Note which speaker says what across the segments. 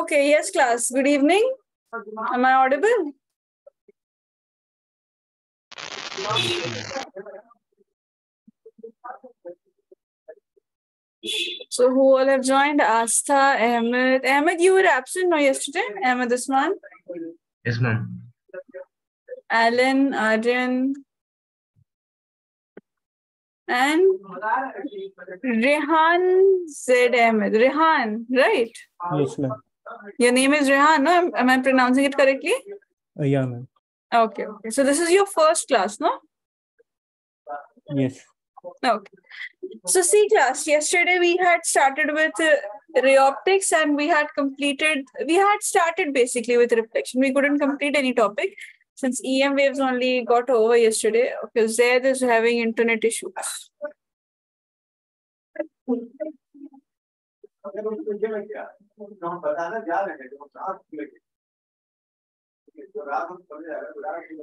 Speaker 1: Okay, yes, class. Good evening. Am I audible? So who all have joined? Asta, Ahmed. Ahmed, you were absent no yesterday? Ahmed Usman,
Speaker 2: Yes, ma'am.
Speaker 1: Alan, Aryan, and Rehan Zaid Ahmed. Rehan, right?
Speaker 3: Yes, ma'am.
Speaker 1: Your name is Rehan, no? Am, I pronouncing it correctly?
Speaker 3: Uh, yeah, ma'am.
Speaker 1: Okay, okay. So this is your first class, no?
Speaker 3: Yes.
Speaker 1: Okay. So C class, yesterday we had started with uh, ray optics and we had completed, we had started basically with reflection. We couldn't complete any topic since EM waves only got over yesterday because Zaid is having internet issues.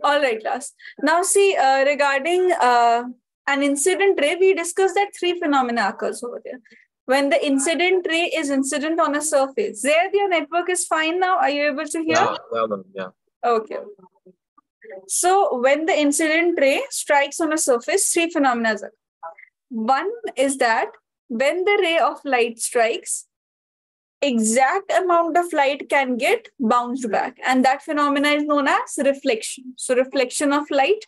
Speaker 1: All right, class. Now see, uh, regarding uh, an incident ray, we discussed that three phenomena occurs over there. When the incident ray is incident on a surface, there your network is fine now. Are you able to hear?
Speaker 2: Yeah, yeah. Yeah.
Speaker 1: Okay. So when the incident ray strikes on a surface, three phenomena occur. One is that when the ray of light strikes, exact amount of light can get bounced back. And that phenomena is known as reflection. So reflection of light.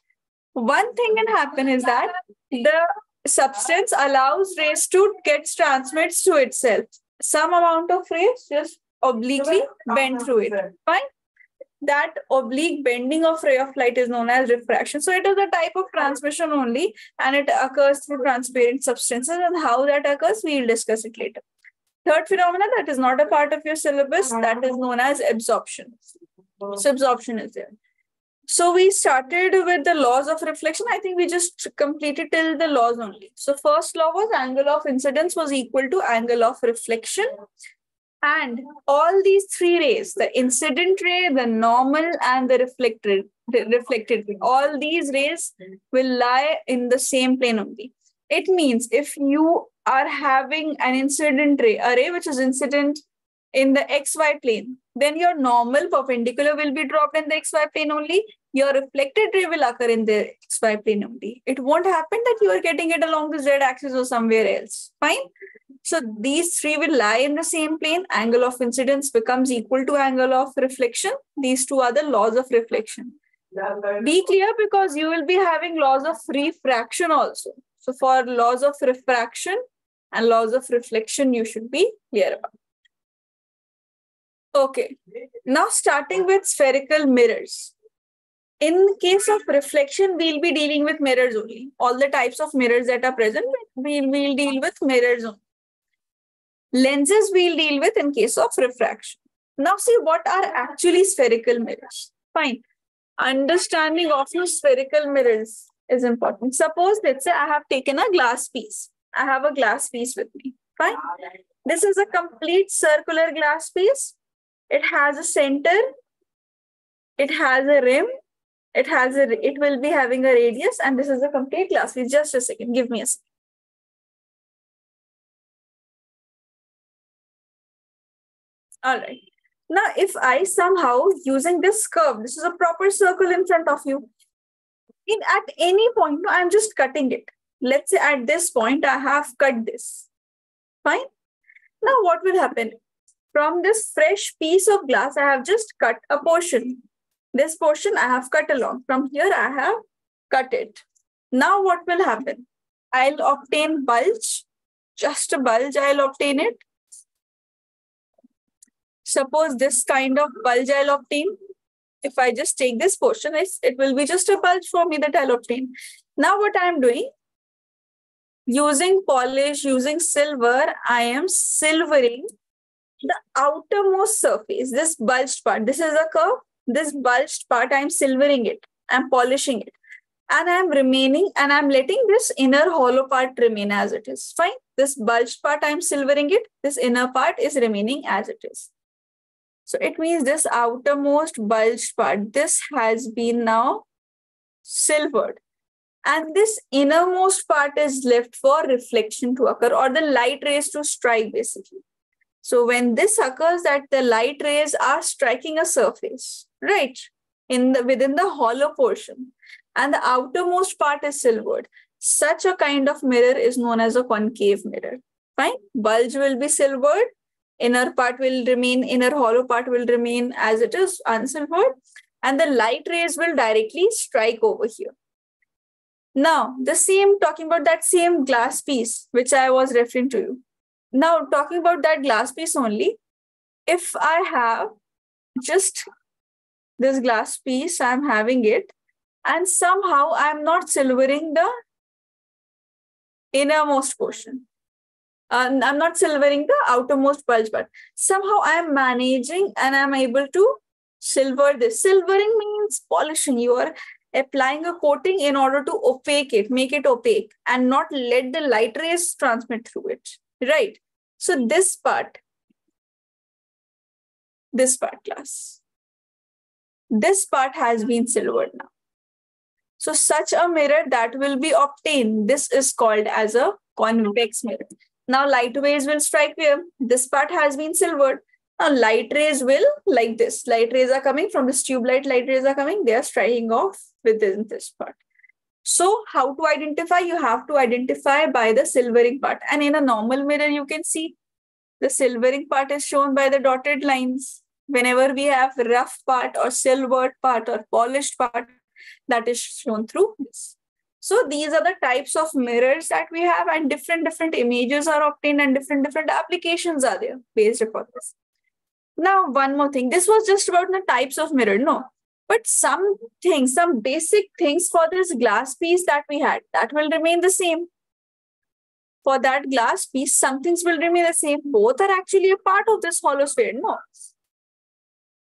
Speaker 1: One thing can happen is that the substance allows rays to get transmits to itself. Some amount of rays just obliquely bend through it. Fine that oblique bending of ray of light is known as refraction. So it is a type of transmission only and it occurs through transparent substances and how that occurs, we will discuss it later. Third phenomena that is not a part of your syllabus that is known as absorption. So absorption is there. So we started with the laws of reflection. I think we just completed till the laws only. So first law was angle of incidence was equal to angle of reflection. And all these three rays, the incident ray, the normal, and the reflected, reflected ray, all these rays will lie in the same plane only. It means if you are having an incident ray, a ray which is incident in the xy plane, then your normal perpendicular will be dropped in the xy plane only. Your reflected ray will occur in the xy plane only. It won't happen that you are getting it along the z axis or somewhere else. Fine. So these three will lie in the same plane. Angle of incidence becomes equal to angle of reflection. These two are the laws of reflection. Be clear because you will be having laws of refraction also. So for laws of refraction and laws of reflection, you should be clear about. Okay. Now starting with spherical mirrors. In case of reflection, we'll be dealing with mirrors only. All the types of mirrors that are present, we'll, we'll deal with mirrors only. Lenses we'll deal with in case of refraction. Now see what are actually spherical mirrors. Fine. Understanding of spherical mirrors is important. Suppose let's say I have taken a glass piece. I have a glass piece with me. Fine. This is a complete circular glass piece. It has a center. It has a rim. It has a. It will be having a radius, and this is a complete glass piece. Just a second. Give me a second. All right. Now, if I somehow using this curve, this is a proper circle in front of you. In at any point, no, I'm just cutting it. Let's say at this point, I have cut this. Fine. Now, what will happen? From this fresh piece of glass, I have just cut a portion. This portion I have cut along. From here, I have cut it. Now, what will happen? I'll obtain bulge, just a bulge, I'll obtain it suppose this kind of bulge I'll obtain. If I just take this portion, it will be just a bulge for me that I'll obtain. Now what I'm doing, using polish, using silver, I am silvering the outermost surface, this bulged part. This is a curve. This bulged part, I'm silvering it. I'm polishing it. And I'm remaining and I'm letting this inner hollow part remain as it is. Fine. This bulged part, I'm silvering it. This inner part is remaining as it is. So it means this outermost bulged part, this has been now silvered. And this innermost part is left for reflection to occur or the light rays to strike basically. So when this occurs that the light rays are striking a surface, right, in the within the hollow portion, and the outermost part is silvered, such a kind of mirror is known as a concave mirror. Fine. Bulge will be silvered, inner part will remain, inner hollow part will remain as it is unsilvered, and the light rays will directly strike over here. Now, the same, talking about that same glass piece, which I was referring to you. Now, talking about that glass piece only, if I have just this glass piece, I'm having it, and somehow I'm not silvering the innermost portion. Uh, I'm not silvering the outermost bulge, but somehow I'm managing and I'm able to silver this. Silvering means polishing. You are applying a coating in order to opaque it, make it opaque, and not let the light rays transmit through it. Right. So this part, this part class, this part has been silvered now. So such a mirror that will be obtained, this is called as a convex mirror. Now light waves will strike here. This part has been silvered. Now light rays will like this. Light rays are coming from this tube light. Light rays are coming. They are striking off within this part. So how to identify? You have to identify by the silvering part. And in a normal mirror, you can see the silvering part is shown by the dotted lines. Whenever we have rough part or silvered part or polished part, that is shown through this. So these are the types of mirrors that we have and different different images are obtained and different different applications are there based upon this. Now, one more thing. This was just about the types of mirror. No, but some things, some basic things for this glass piece that we had, that will remain the same. For that glass piece, some things will remain the same. Both are actually a part of this hollow sphere. No,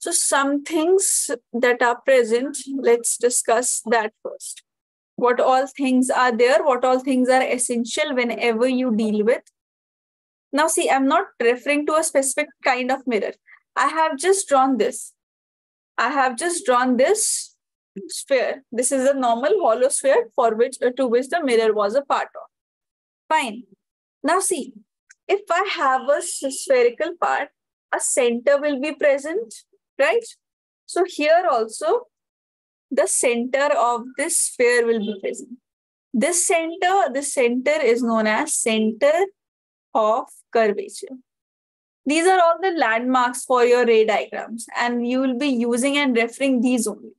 Speaker 1: so some things that are present, let's discuss that first. What all things are there, what all things are essential whenever you deal with. Now see, I'm not referring to a specific kind of mirror. I have just drawn this. I have just drawn this sphere. This is a normal hollow sphere for which uh, to which the mirror was a part of. Fine. Now see, if I have a spherical part, a center will be present right? So here also, the center of this sphere will be present. This center, the center is known as center of curvature. These are all the landmarks for your ray diagrams, and you will be using and referring these only.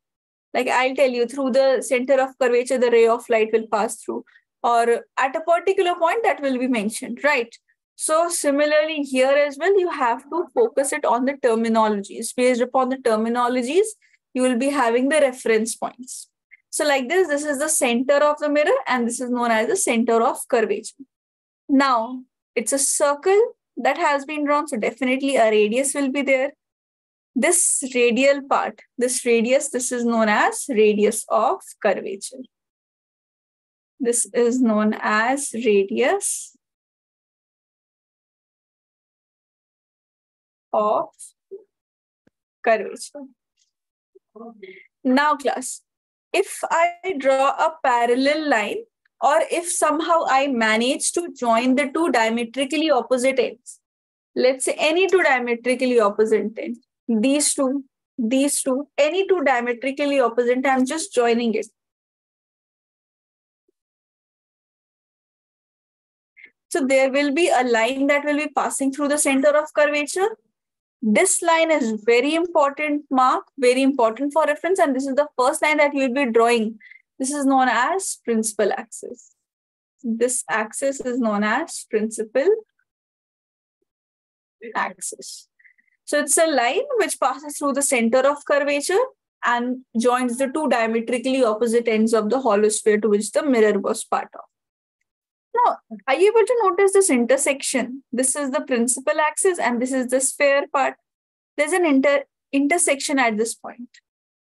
Speaker 1: Like I'll tell you, through the center of curvature, the ray of light will pass through, or at a particular point that will be mentioned, right? So similarly here as well, you have to focus it on the terminologies. Based upon the terminologies, you will be having the reference points. So like this, this is the center of the mirror and this is known as the center of curvature. Now, it's a circle that has been drawn. So definitely a radius will be there. This radial part, this radius, this is known as radius of curvature. This is known as radius of curvature. Now class, if I draw a parallel line or if somehow I manage to join the two diametrically opposite ends, let's say any two diametrically opposite ends, these two, these two, any two diametrically opposite, I'm just joining it. So there will be a line that will be passing through the center of curvature this line is very important mark, very important for reference. And this is the first line that you'll be drawing. This is known as principal axis. This axis is known as principal axis. So it's a line which passes through the center of curvature and joins the two diametrically opposite ends of the hollow sphere to which the mirror was part of. Now, are you able to notice this intersection? This is the principal axis and this is the sphere part. There's an inter intersection at this point.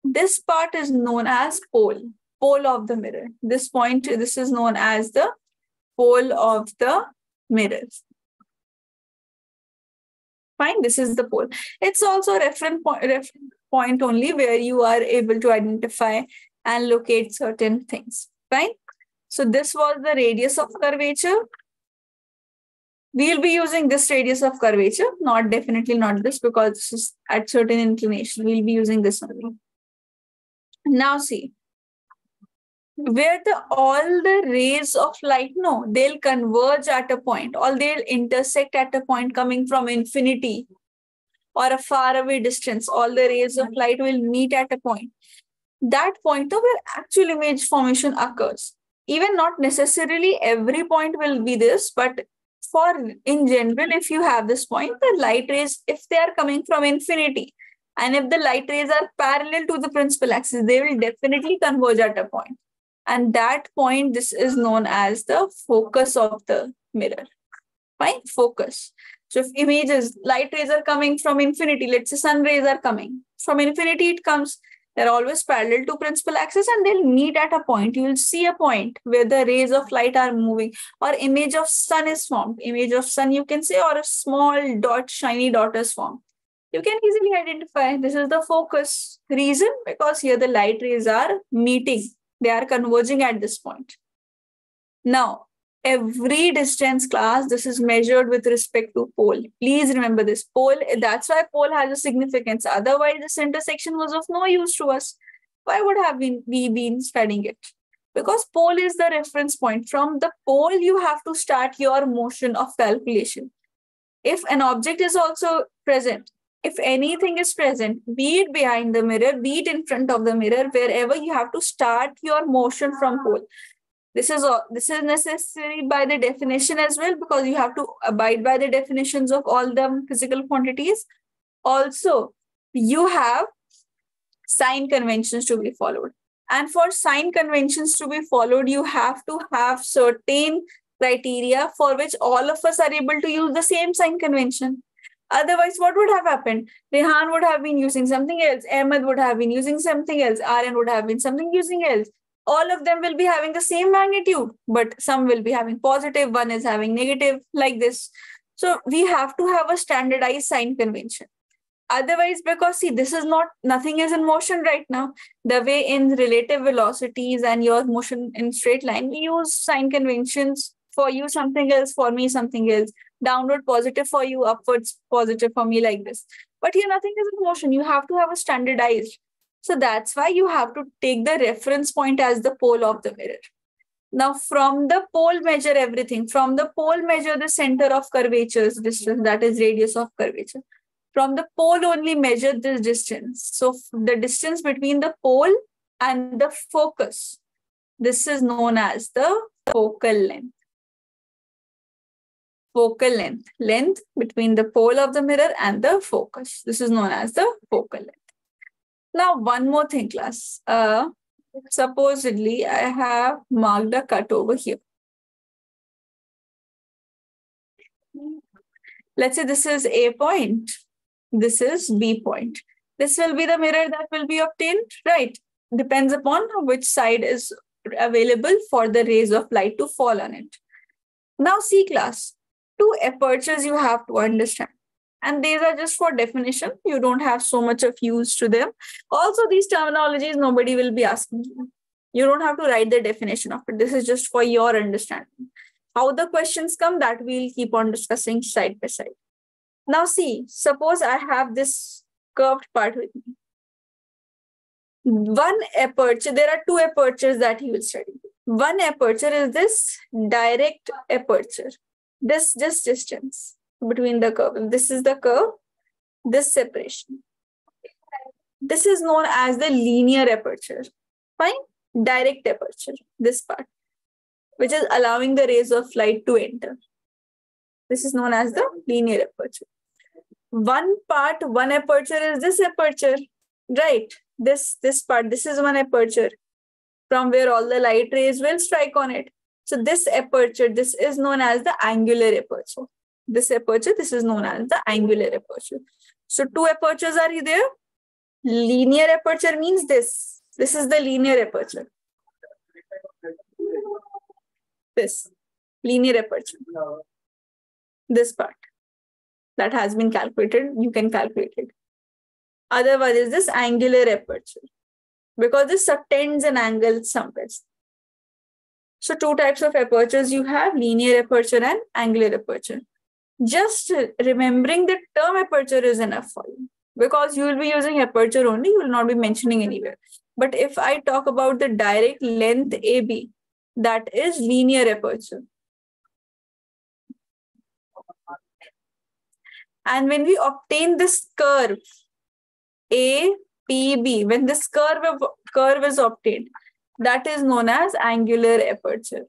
Speaker 1: This part is known as pole, pole of the mirror. This point, this is known as the pole of the mirror. Fine, this is the pole. It's also a reference point, reference point only where you are able to identify and locate certain things. Fine. So this was the radius of curvature. we'll be using this radius of curvature, not definitely not this because this is at certain inclination. We'll be using this only. Now see, where the all the rays of light, no, they'll converge at a point, or they'll intersect at a point coming from infinity or a far away distance. All the rays of light will meet at a point. That point of where actual image formation occurs. Even not necessarily every point will be this, but for in general, if you have this point, the light rays, if they are coming from infinity, and if the light rays are parallel to the principal axis, they will definitely converge at a point. And that point, this is known as the focus of the mirror. Fine, focus. So if images, light rays are coming from infinity, let's say sun rays are coming. From infinity, it comes they're always parallel to principal axis and they'll meet at a point. You will see a point where the rays of light are moving or image of sun is formed. Image of sun, you can say, or a small dot, shiny dot is formed. You can easily identify this is the focus. Reason? Because here the light rays are meeting. They are converging at this point. Now, every distance class, this is measured with respect to pole. Please remember this pole. That's why pole has a significance. Otherwise, this intersection was of no use to us. Why would have been, we been studying it? Because pole is the reference point. From the pole, you have to start your motion of calculation. If an object is also present, if anything is present, be it behind the mirror, be it in front of the mirror, wherever you have to start your motion from pole. This is all, this is necessary by the definition as well because you have to abide by the definitions of all the physical quantities. Also, you have sign conventions to be followed. And for sign conventions to be followed, you have to have certain criteria for which all of us are able to use the same sign convention. Otherwise, what would have happened? Rehan would have been using something else. Ahmed would have been using something else. Aryan would have been something using else all of them will be having the same magnitude, but some will be having positive, one is having negative, like this. So we have to have a standardized sign convention. Otherwise, because see, this is not, nothing is in motion right now. The way in relative velocities and your motion in straight line, we use sign conventions for you something else, for me something else. Downward positive for you, upwards positive for me like this. But here nothing is in motion. You have to have a standardized so that's why you have to take the reference point as the pole of the mirror. Now, from the pole, measure everything. From the pole, measure the center of curvature's distance, that is radius of curvature. From the pole, only measure this distance. So the distance between the pole and the focus, this is known as the focal length. Focal length, length between the pole of the mirror and the focus. This is known as the focal length. Now, one more thing, class. Uh, supposedly, I have marked a cut over here. Let's say this is A point. This is B point. This will be the mirror that will be obtained, right? Depends upon which side is available for the rays of light to fall on it. Now, C class, two apertures you have to understand. And these are just for definition. You don't have so much of use to them. Also these terminologies nobody will be asking you. You don't have to write the definition of it. This is just for your understanding. How the questions come that we'll keep on discussing side by side. Now see suppose i have this curved part with me. One aperture there are two apertures that you will study. One aperture is this direct aperture this this distance between the curve. This is the curve, this separation. This is known as the linear aperture. Fine? Direct aperture, this part, which is allowing the rays of light to enter. This is known as the linear aperture. One part, one aperture is this aperture, right? This, this part, this is one aperture from where all the light rays will strike on it. So this aperture, this is known as the angular aperture this aperture, this is known as the angular aperture. So two apertures are there. Linear aperture means this. This is the linear aperture. This linear aperture. This part that has been calculated, you can calculate it. Otherwise, is this angular aperture because this subtends an angle somewhere. So two types of apertures you have, linear aperture and angular aperture. just remembering the term aperture is enough for you because you will be using aperture only, you will not be mentioning anywhere. But if I talk about the direct length AB, that is linear aperture. And when we obtain this curve, APB, when this curve, curve is obtained, that is known as angular aperture.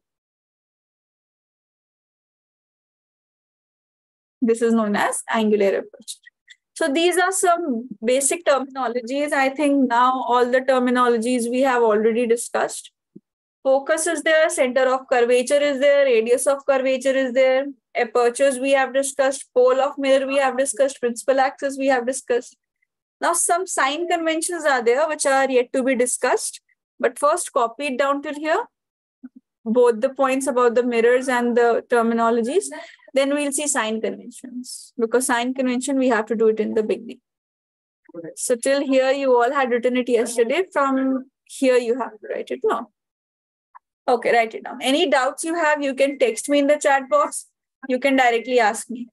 Speaker 1: This is known as angular aperture. So these are some basic terminologies. I think now all the terminologies we have already discussed. Focus is there, center of curvature is there, radius of curvature is there, apertures we have discussed, pole of mirror we have discussed, principal axis we have discussed. Now some sign conventions are there which are yet to be discussed. But first copy it down till here, both the points about the mirrors and the terminologies. Then we'll see sign conventions because sign convention, we have to do it in the beginning. So till here, you all had written it yesterday. From here, you have to write it now. Okay, write it down. Any doubts you have, you can text me in the chat box. You can directly ask me.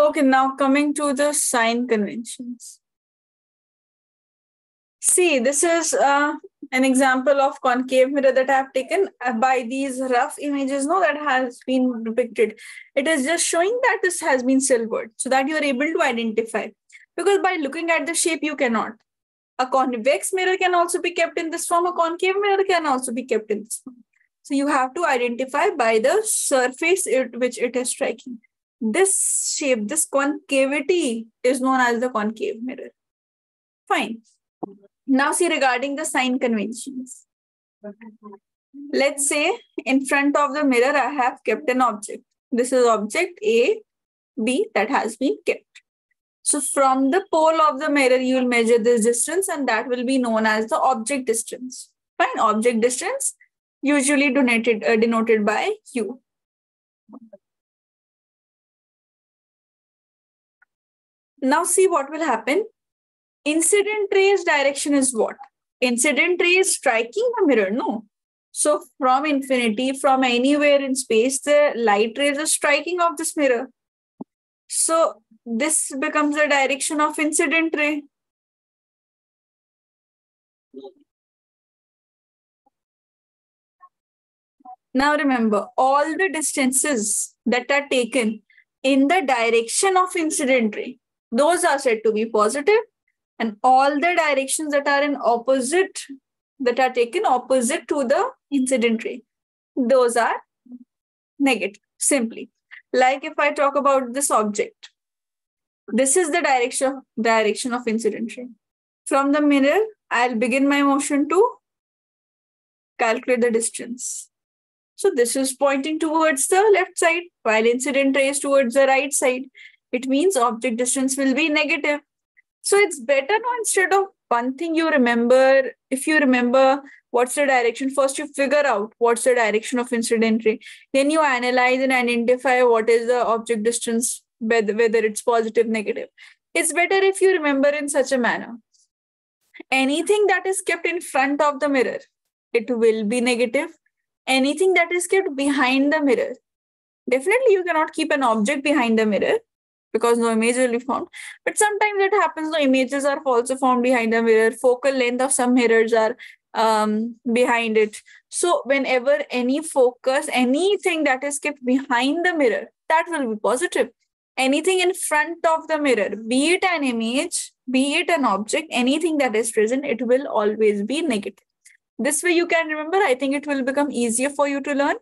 Speaker 1: Okay, now coming to the sign conventions. See, this is uh, an example of concave mirror that I have taken uh, by these rough images no, that has been depicted. It is just showing that this has been silvered so that you are able to identify. Because by looking at the shape, you cannot. A convex mirror can also be kept in this form. A concave mirror can also be kept in this form. So you have to identify by the surface it, which it is striking. This shape, this concavity is known as the concave mirror. Fine. Now see regarding the sign conventions. Let's say in front of the mirror, I have kept an object. This is object A, B that has been kept. So from the pole of the mirror, you will measure this distance and that will be known as the object distance. Fine, object distance usually denoted, uh, denoted by U. Now see what will happen. Incident rays direction is what? Incident ray is striking the mirror, no? So from infinity, from anywhere in space, the light rays are striking off this mirror. So this becomes the direction of incident ray. Now remember, all the distances that are taken in the direction of incident ray, those are said to be positive, and all the directions that are in opposite, that are taken opposite to the incident ray, those are negative, simply. Like if I talk about this object, this is the direction, direction of incident ray. From the mirror, I'll begin my motion to calculate the distance. So this is pointing towards the left side, while incident ray is towards the right side. It means object distance will be negative. So it's better now instead of one thing you remember, if you remember what's the direction, first you figure out what's the direction of incident ray. Then you analyze and identify what is the object distance, whether, whether it's positive, negative. It's better if you remember in such a manner. Anything that is kept in front of the mirror, it will be negative anything that is kept behind the mirror. Definitely, you cannot keep an object behind the mirror because no image will be formed. But sometimes it happens, the images are also formed behind the mirror. Focal length of some mirrors are um, behind it. So whenever any focus, anything that is kept behind the mirror, that will be positive. Anything in front of the mirror, be it an image, be it an object, anything that is present, it will always be negative. This way you can remember, I think it will become easier for you to learn.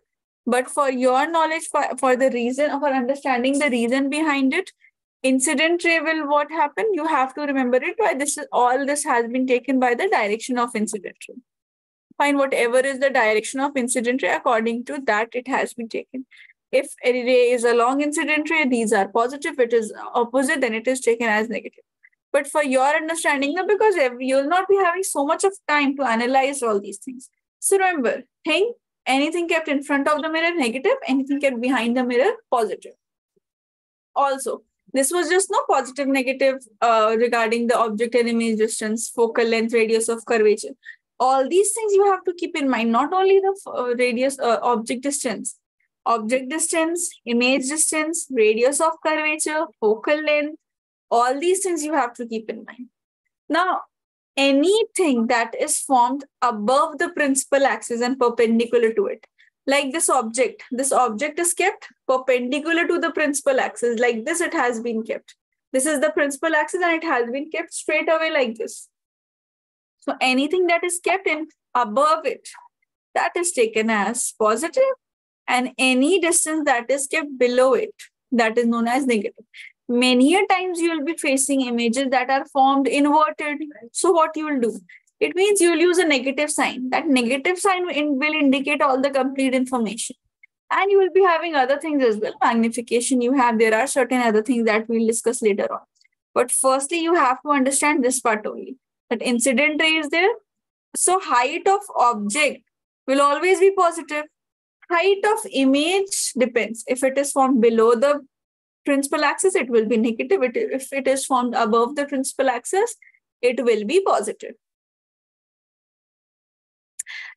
Speaker 1: But for your knowledge, for, for the reason, for understanding the reason behind it, incident ray will what happen? You have to remember it why this is all this has been taken by the direction of incident ray. Find whatever is the direction of incident ray, according to that it has been taken. If a ray is a long incident ray, these are positive. It is opposite, then it is taken as negative but for your understanding because you'll not be having so much of time to analyze all these things so remember think anything kept in front of the mirror negative anything kept behind the mirror positive. Also this was just no positive negative uh, regarding the object and image distance focal length radius of curvature. All these things you have to keep in mind not only the uh, radius uh, object distance. Object distance image distance radius of curvature focal length all these things you have to keep in mind. Now, anything that is formed above the principal axis and perpendicular to it, like this object, this object is kept perpendicular to the principal axis. Like this, it has been kept. This is the principal axis and it has been kept straight away like this. So anything that is kept in above it, that is taken as positive, and any distance that is kept below it, that is known as negative many a times you will be facing images that are formed inverted. So what you will do? It means you will use a negative sign. That negative sign will indicate all the complete information. And you will be having other things as well. Magnification you have. There are certain other things that we'll discuss later on. But firstly, you have to understand this part only. That incident ray is there. So height of object will always be positive. Height of image depends. If it is formed below the principal axis, it will be negative. It, If it is formed above the principal axis, it will be positive.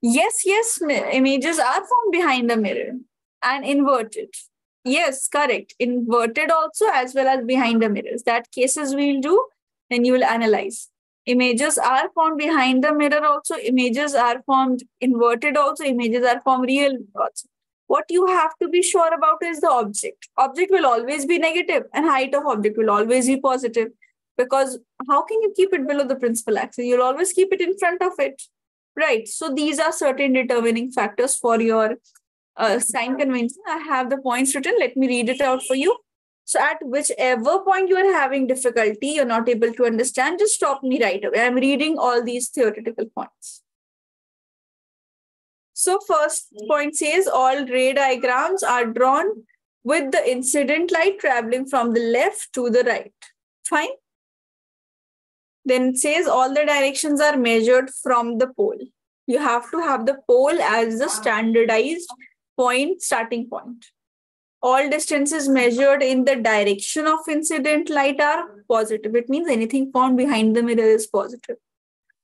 Speaker 1: Yes, yes, images are formed behind the mirror and inverted. Yes, correct. Inverted also as well as behind the mirrors. That cases we'll do, then you will analyze. Images are formed behind the mirror also. Images are formed inverted also. Images are formed real also. What you have to be sure about is the object. Object will always be negative and height of object will always be positive because how can you keep it below the principal axis? You'll always keep it in front of it. Right. So these are certain determining factors for your uh, sign convention. I have the points written. Let me read it out for you. So at whichever point you are having difficulty, you're not able to understand, just stop me right away. I'm reading all these theoretical points. So first point says all ray diagrams are drawn with the incident light traveling from the left to the right. Fine. Then it says all the directions are measured from the pole. You have to have the pole as the standardized point, starting point. All distances measured in the direction of incident light are positive. It means anything found behind the mirror is positive.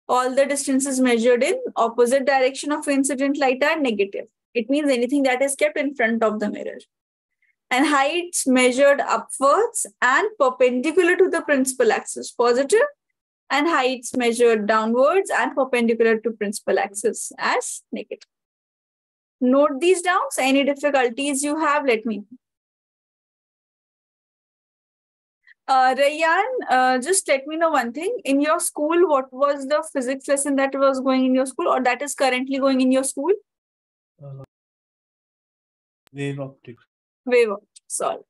Speaker 1: All the distances measured in opposite direction of incident light are negative. It means anything that is kept in front of the mirror. And heights measured upwards and perpendicular to the principal axis positive and heights measured downwards and perpendicular to principal axis as negative. Note these down. So any difficulties you have, let me know. Uh, Rayan, uh, just let me know one thing. In your school, what was the physics lesson that was going in your school or that is currently going in your school?
Speaker 3: Uh, wave optics.
Speaker 1: Wave optics, sorry.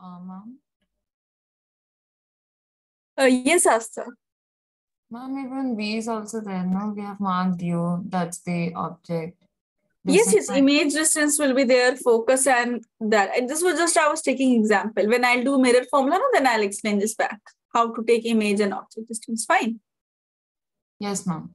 Speaker 4: Uh, ma'am,
Speaker 1: Uh, yes, Asta.
Speaker 4: Mom, even V is also there, no? We have marked U, that's the object.
Speaker 1: Yes,
Speaker 4: This
Speaker 1: yes,
Speaker 4: is my-
Speaker 1: image distance will be there, focus and that. And this was just I was taking example. When I'll do mirror formula, no, then I'll explain this back. How to take image and object distance. Fine.
Speaker 4: Yes, ma'am.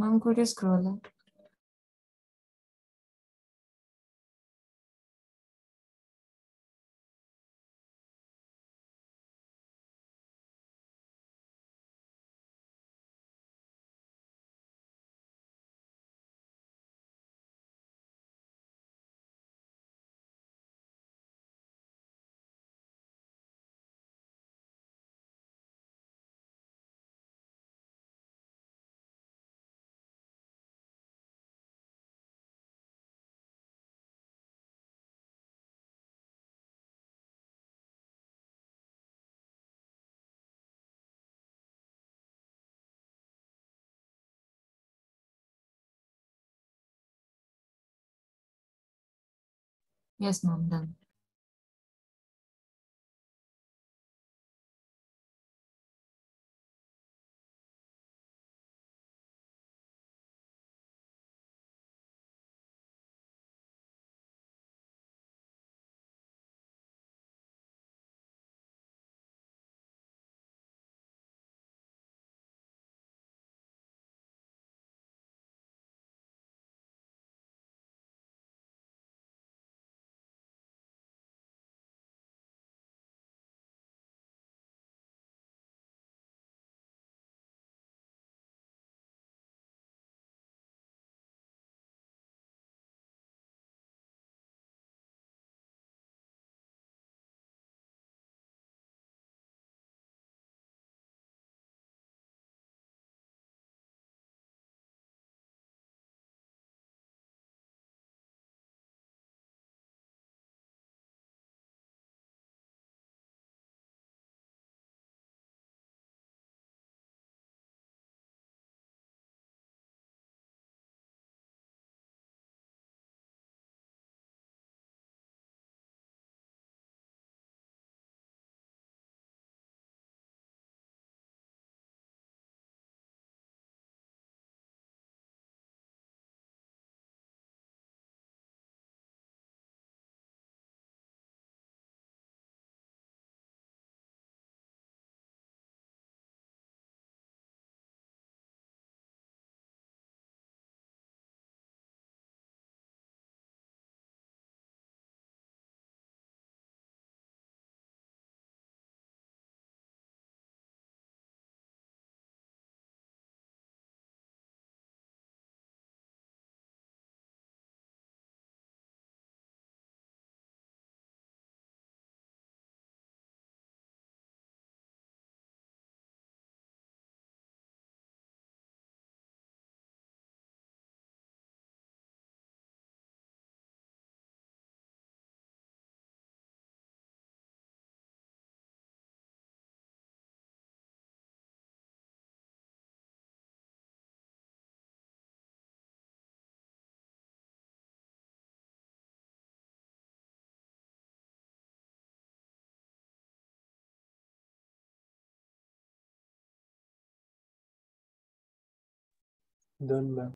Speaker 4: Man cuore scrolla. Yes, ma'am, done.
Speaker 3: Done,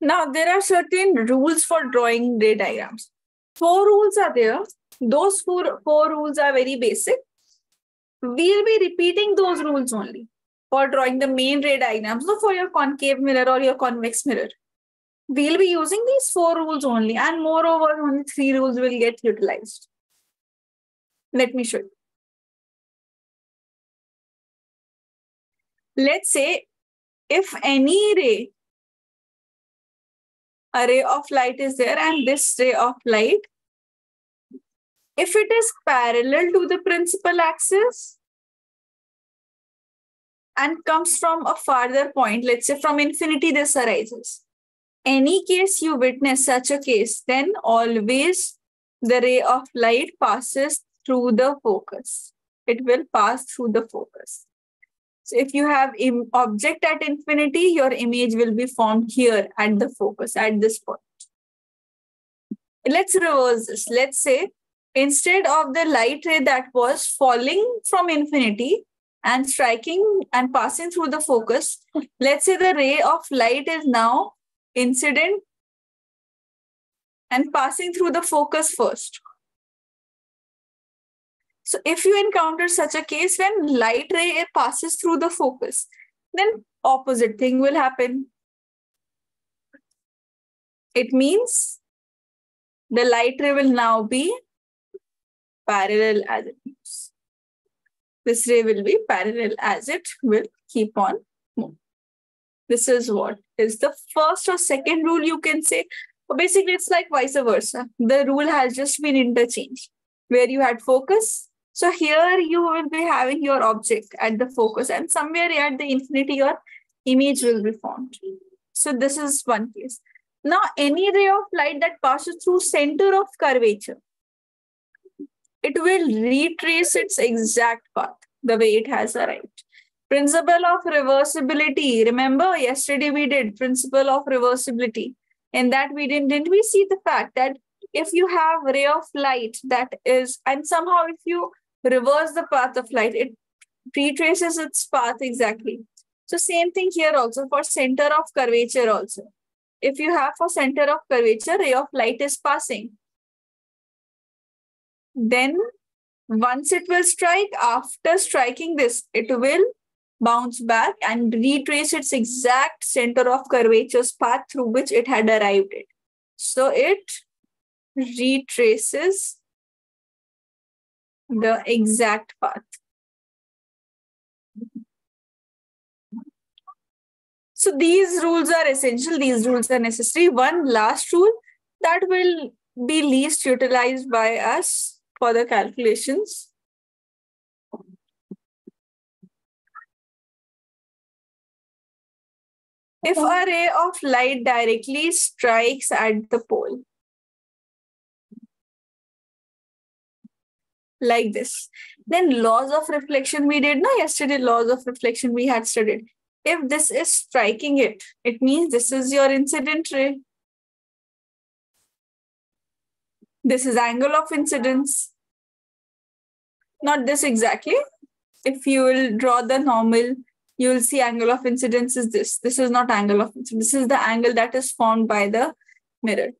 Speaker 1: Now, there are certain rules for drawing ray diagrams. Four rules are there. Those four, four rules are very basic. We'll be repeating those rules only for drawing the main ray diagrams, not for your concave mirror or your convex mirror. We'll be using these four rules only, and moreover, only three rules will get utilized. Let me show you. Let's say if any ray a ray of light is there and this ray of light, if it is parallel to the principal axis and comes from a farther point, let's say from infinity this arises. Any case you witness such a case, then always the ray of light passes through the focus. It will pass through the focus. So if you have Im- object at infinity, your image will be formed here at the focus, at this point. let's reverse this. Let's say instead of the light ray that was falling from infinity and striking and passing through the focus, let's say the ray of light is now incident and passing through the focus first. So if you encounter such a case when light ray passes through the focus, then opposite thing will happen. It means the light ray will now be parallel as it moves. This ray will be parallel as it will keep on moving. This is what is the first or second rule you can say. Basically, it's like vice versa. The rule has just been interchanged where you had focus. So here you will be having your object at the focus and somewhere at the infinity, your image will be formed. So this is one case. Now, any ray of light that passes through center of curvature, it will retrace its exact path the way it has arrived. Principle of reversibility. Remember, yesterday we did principle of reversibility. In that we didn't, didn't we see the fact that if you have ray of light that is, and somehow if you reverse the path of light, it retraces its path exactly. So same thing here also for center of curvature also if you have for center of curvature, ray of light is passing. Then once it will strike, after striking this, it will bounce back and retrace its exact center of curvature's path through which it had arrived. So it retraces the exact path. So these rules are essential. These rules are necessary. One last rule that will be least utilized by us for the calculations. If a ray of light directly strikes at the pole, like this, then laws of reflection we did, no, yesterday laws of reflection we had studied if this is striking it, it means this is your incident ray. This is angle of incidence. Not this exactly. If you will draw the normal, you will see angle of incidence is this. This is not angle of incidence. This is the angle that is formed by the mirror.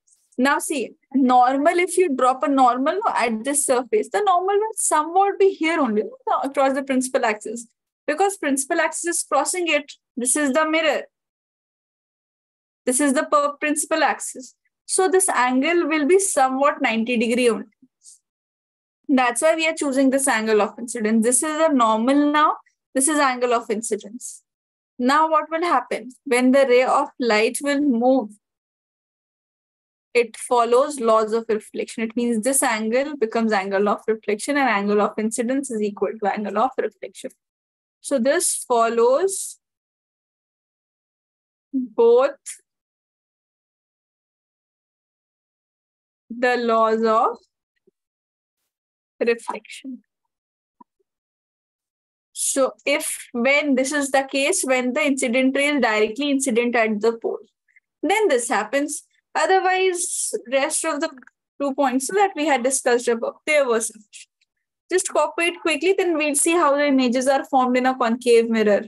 Speaker 1: Now see, normal, if you drop a normal at this surface, the normal will somewhat be here only across the principal axis because principal axis is crossing it. This is the mirror. This is the principal axis. So this angle will be somewhat 90 degree only. That's why we are choosing this angle of incidence. This is a normal now. This is angle of incidence. Now what will happen? When the ray of light will move, it follows laws of reflection. It means this angle becomes angle of reflection and angle of incidence is equal to angle of reflection. So this follows both the laws of reflection. So if when this is the case, when the incident ray is directly incident at the pole, then this happens. Otherwise, rest of the two points that we had discussed above, they were sufficient. Just copy it quickly, then we'll see how the images are formed in a concave mirror.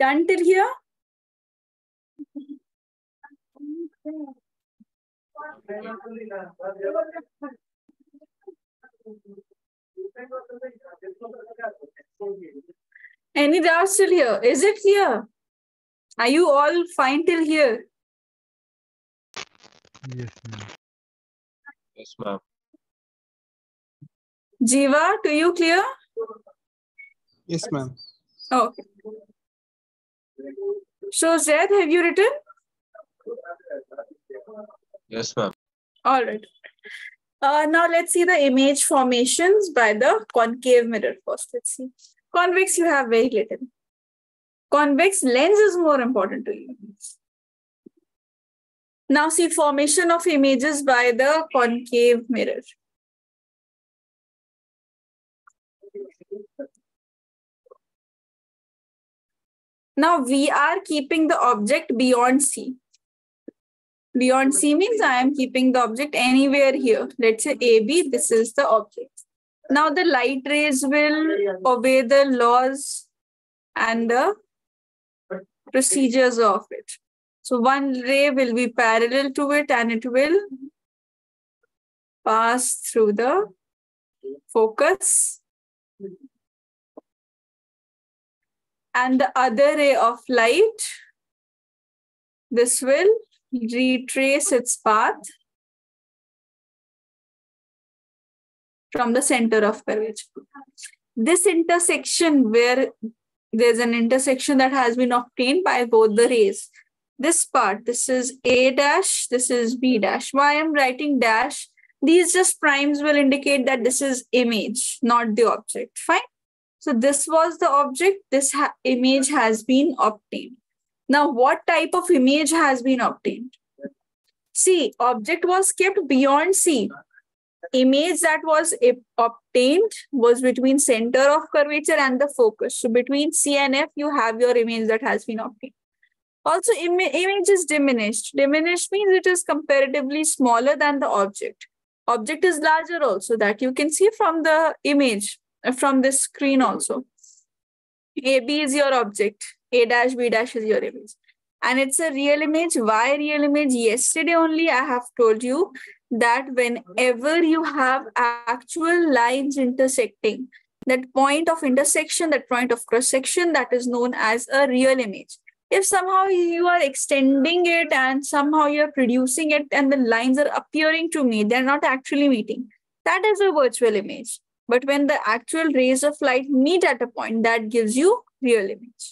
Speaker 1: Done till here? Any doubts till here? Is it here? Are you all fine till here?
Speaker 3: Yes, ma'am.
Speaker 2: Yes, ma'am.
Speaker 1: Jiva, to you clear?
Speaker 5: Yes, ma'am.
Speaker 1: Okay. So Zaid, have you written?
Speaker 2: Yes, ma'am.
Speaker 1: All right. Uh, now let's see the image formations by the concave mirror first. Let's see. Convex, you have very little. Convex lens is more important to you. Now see formation of images by the concave mirror. Now we are keeping the object beyond C. Beyond C means I am keeping the object anywhere here. Let's say AB, this is the object. Now the light rays will obey the laws and the procedures of it. So one ray will be parallel to it and it will pass through the focus. And the other ray of light, this will retrace its path from the center of curvature. This intersection where there's an intersection that has been obtained by both the rays. This part, this is A dash, this is B dash. Why I'm writing dash? These just primes will indicate that this is image, not the object. Fine. So this was the object. This ha image has been obtained. Now, what type of image has been obtained? See, object was kept beyond C image that was obtained was between center of curvature and the focus. So between C and F, you have your image that has been obtained. Also, Im image is diminished. Diminished means it is comparatively smaller than the object. Object is larger also that you can see from the image, Uh, from this screen also. AB is your object. A dash, B dash is your image. And it's a real image. Why real image? Yesterday only I have told you that whenever you have actual lines intersecting, that point of intersection, that point of cross section, that is known as a real image. If somehow you are extending it and somehow you're producing it and the lines are appearing to me, they're not actually meeting, that is a virtual image. But when the actual rays of light meet at a point, that gives you real image.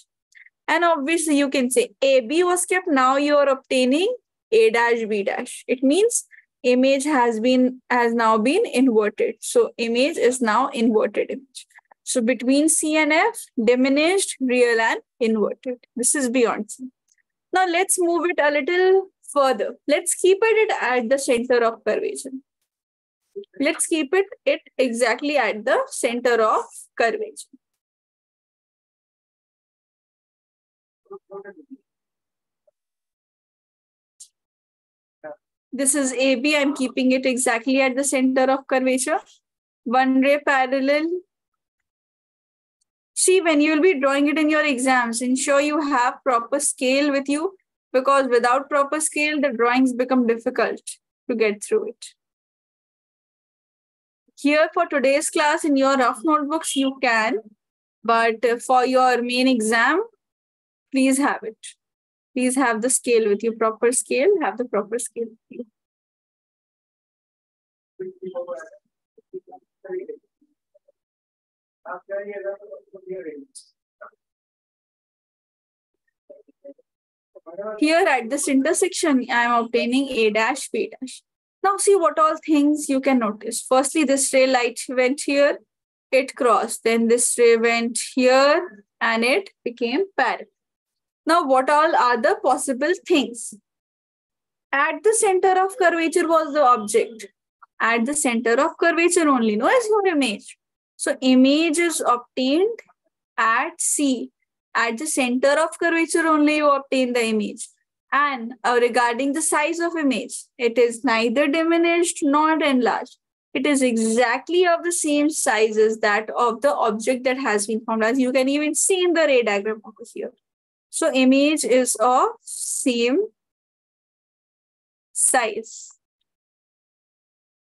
Speaker 1: And obviously you can say AB was kept, now you are obtaining A dash B dash. It means image has been has now been inverted. So image is now inverted image. So between C and F, diminished, real, and inverted. This is beyond C. Now let's move it a little further. Let's keep it at the center of curvature. Let's keep it, it exactly at the center of curvature. This is AB. I'm keeping it exactly at the center of curvature. One ray parallel. See, when you'll be drawing it in your exams, ensure you have proper scale with you because without proper scale, the drawings become difficult to get through it. Here for today's class in your rough notebooks, you can, but uh, for your main exam, please have it please have the scale with you, proper scale, have the proper scale with you. Here at this intersection, I am obtaining A dash, B dash. Now see what all things you can notice. Firstly, this ray light went here, it crossed. Then this ray went here and it became parallel. Now, what all are the possible things? At the center of curvature was the object. At the center of curvature only, no, is your image. So image is obtained at C. At the center of curvature only you obtain the image. And uh, regarding the size of image, it is neither diminished nor enlarged. It is exactly of the same size as that of the object that has been found. As you can even see in the ray diagram over here So image is of same size.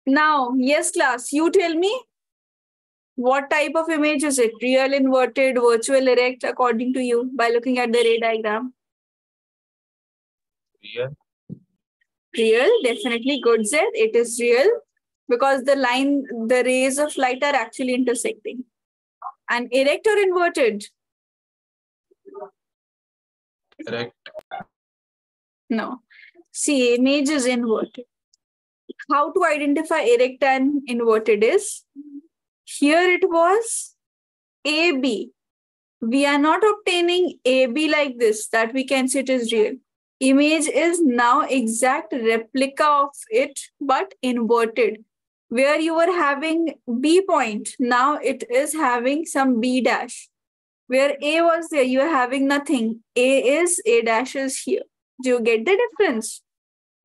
Speaker 1: Now, yes, class, you tell me what type of image is it? Real, inverted, virtual, erect, according to you, by looking at the ray diagram?
Speaker 2: Real.
Speaker 1: Real, definitely good, Z. It is real because the line, the rays of light are actually intersecting. And erect or inverted?
Speaker 2: Correct.
Speaker 1: No. See, image is inverted. How to identify erect and inverted is here it was AB. We are not obtaining AB like this that we can say it is real. Image is now exact replica of it but inverted. Where you were having B point, now it is having some B dash. Where A was there, you are having nothing. A is, A dash is here. Do you get the difference?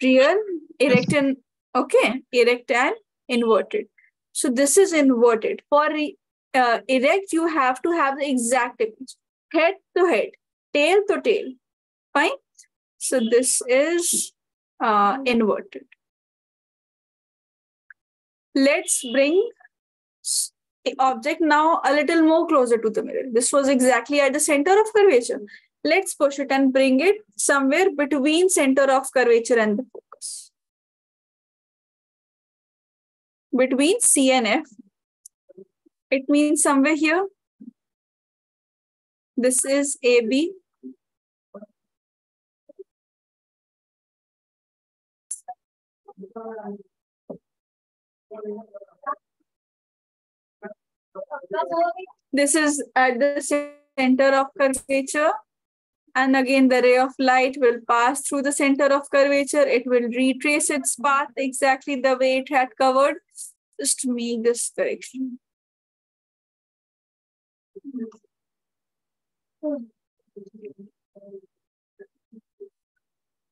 Speaker 1: Real, erect and okay, erect and inverted. So this is inverted. For uh, erect, you have to have the exact image. Head to head, tail to tail. Fine. So this is uh, inverted. Let's bring the object now a little more closer to the mirror. This was exactly at the center of curvature. Let's push it and bring it somewhere between center of curvature and the focus. Between C and F. It means somewhere here. This is AB. This is at the center of curvature. And again, the ray of light will pass through the center of curvature. It will retrace its path exactly the way it had covered. Just make this correction.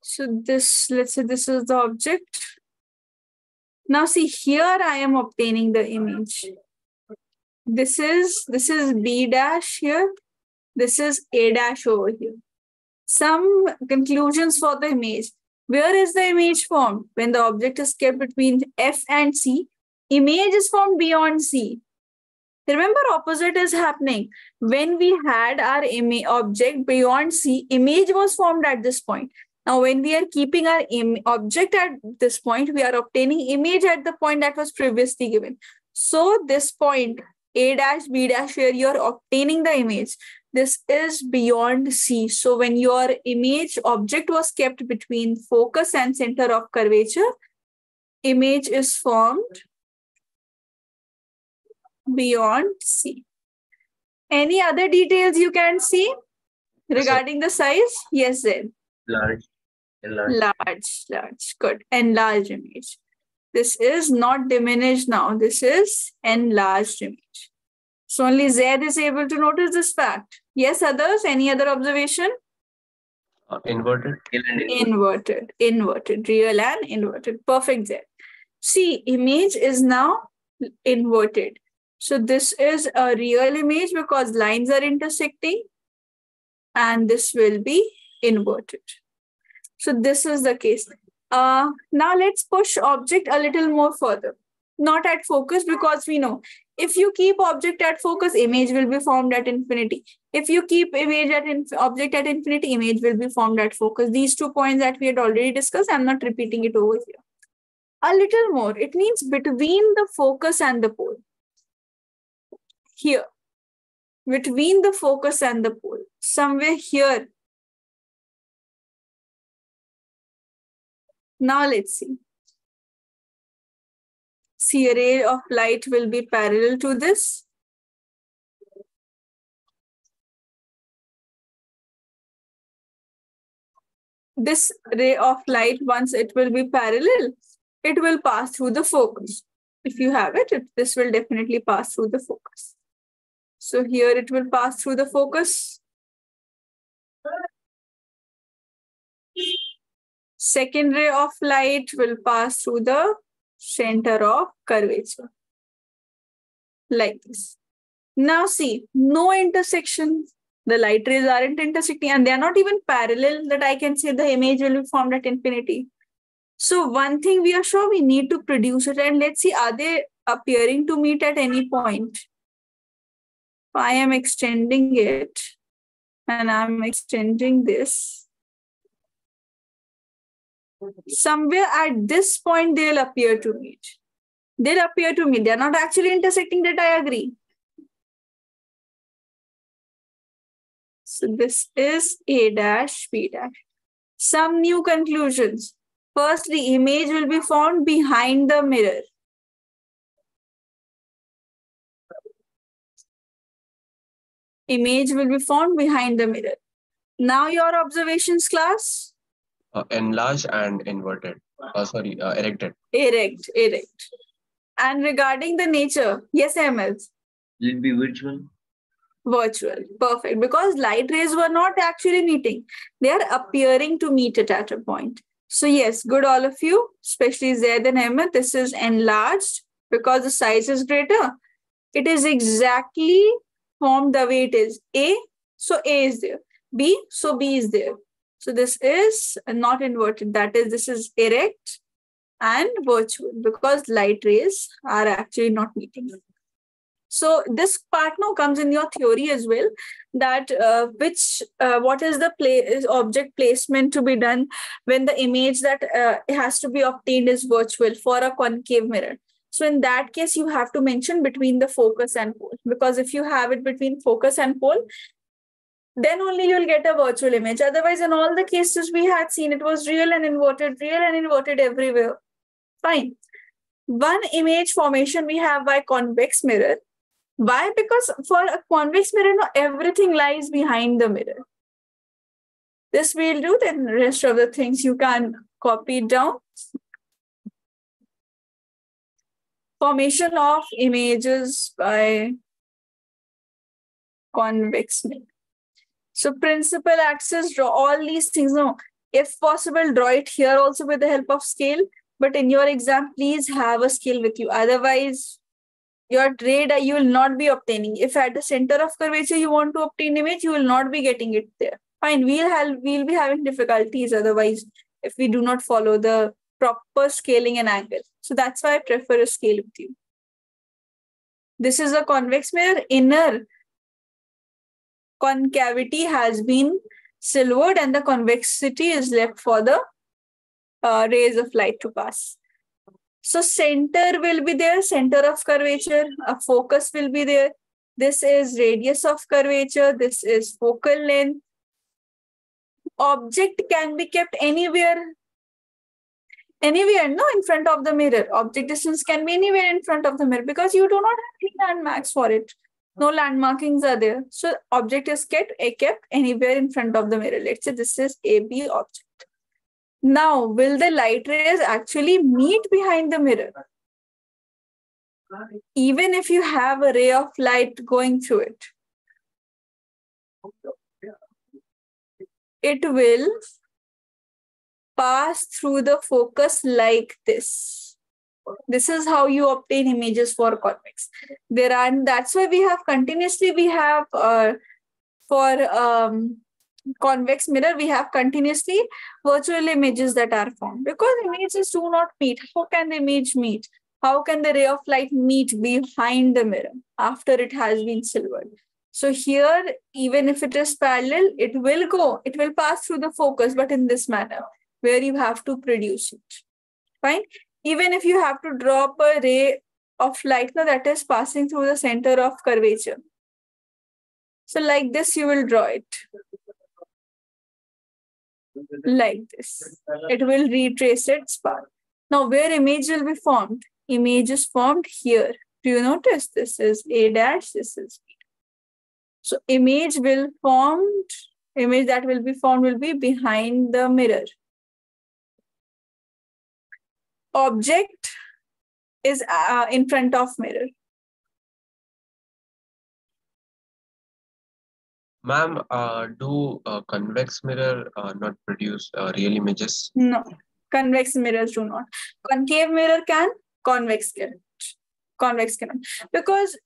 Speaker 1: So this, let's say this is the object. Now see here I am obtaining the image. This is, this is B dash here. This is A dash over here. Some conclusions for the image. Where is the image formed? When the object is kept between F and C, image is formed beyond C. Remember, opposite is happening. When we had our image object beyond C, image was formed at this point. Now, when we are keeping our object at this point, we are obtaining image at the point that was previously given. So this point, A dash, B dash, where you are obtaining the image, this is beyond C. So when your image object was kept between focus and center of curvature, image is formed beyond C. Any other details you can see regarding the size? Yes, then.
Speaker 2: Large. Large.
Speaker 1: Large, large. Good. Enlarged image. This is not diminished now. This is enlarged image. So only Z is able to notice this fact. Yes, others? Any other observation?
Speaker 2: Uh, inverted.
Speaker 1: Inverted. Inverted. Real and inverted. Perfect Z. See, image is now inverted. So this is a real image because lines are intersecting and this will be inverted. So this is the case. Uh, now let's push object a little more further. Not at focus because we know if you keep object at focus, image will be formed at infinity. If you keep image at object at infinity, image will be formed at focus. These two points that we had already discussed, I'm not repeating it over here. A little more, it means between the focus and the pole here, between the focus and the pole, somewhere here. Now let's see. See, a ray of light will be parallel to this. This ray of light, once it will be parallel, it will pass through the focus. If you have it, it this will definitely pass through the focus. So here it will pass through the focus. Second ray of light will pass through the center of curvature. Like this. Now see, no intersection, The light rays aren't intersecting and they are not even parallel that I can say the image will be formed at infinity. So one thing we are sure we need to produce it and let's see, are they appearing to meet at any point? I am extending it and I'm extending this. Somewhere at this point, they'll appear to meet. They'll appear to meet. They're not actually intersecting that I agree. So this is A dash B dash. Some new conclusions. First, the image will be found behind the mirror. Image will be found behind the mirror. Now your observations class.
Speaker 2: Uh, enlarged and inverted. Uh, sorry, uh, erected.
Speaker 1: Erect, erect. And regarding the nature, yes, Ahmed,
Speaker 6: Will it be virtual?
Speaker 1: virtual. Perfect. Because light rays were not actually meeting. They are appearing to meet it at a point. So yes, good all of you, especially Zaid and Ahmed. This is enlarged because the size is greater. It is exactly formed the way it is. A, so A is there. B, so B is there. So this is not inverted. That is, this is erect and virtual because light rays are actually not meeting. So this part now comes in your theory as well that uh, which uh, what is the play is object placement to be done when the image that uh, has to be obtained is virtual for a concave mirror. So in that case, you have to mention between the focus and pole because if you have it between focus and pole, then only you'll get a virtual image. Otherwise, in all the cases we had seen, it was real and inverted, real and inverted everywhere. Fine. One image formation we have by convex mirror. Why? Because for a convex mirror, no, everything lies behind the mirror. This we'll do, then rest of the things you can copy down. Formation of images by convex mirror. So principal axis, draw all these things. No, if possible, draw it here also with the help of scale. But in your exam, please have a scale with you. Otherwise, your grade you will not be obtaining. If at the center of curvature you want to obtain image, you will not be getting it there. Fine, we'll have we'll be having difficulties otherwise if we do not follow the proper scaling and angle. So that's why I prefer a scale with you. This is a convex mirror. Inner concavity has been silvered and the convexity is left for the uh, rays of light to pass. So center will be there, center of curvature, a focus will be there. This is radius of curvature, this is focal length. Object can be kept anywhere, anywhere, no, in front of the mirror. Object distance can be anywhere in front of the mirror because you do not have any landmarks for it. No landmarkings are there. So object is kept, eh, kept anywhere in front of the mirror. Let's say this is AB object. Now, will the light rays actually meet behind the mirror? Even if you have a ray of light going through it, it will pass through the focus like this. This is how you obtain images for convex. There are, that's why we have continuously, we have uh, for um, convex mirror, we have continuously virtual images that are formed because images do not meet. How can the image meet? How can the ray of light meet behind the mirror after it has been silvered? So here, even if it is parallel, it will go, it will pass through the focus, but in this manner, where you have to produce it. Fine. Even if you have to drop a ray of light now that is passing through the center of curvature. So like this, you will draw it like this. It will retrace its path. Now, where image will be formed? Image is formed here. Do you notice this is A dash, this is B. So image will formed, image that will be formed will be behind the mirror. Object is uh, in front of mirror.
Speaker 2: Ma'am, uh, do uh, convex mirror uh, not produce uh, real images?
Speaker 1: No, convex mirrors do not. Concave mirror can, convex can. Convex cannot. Because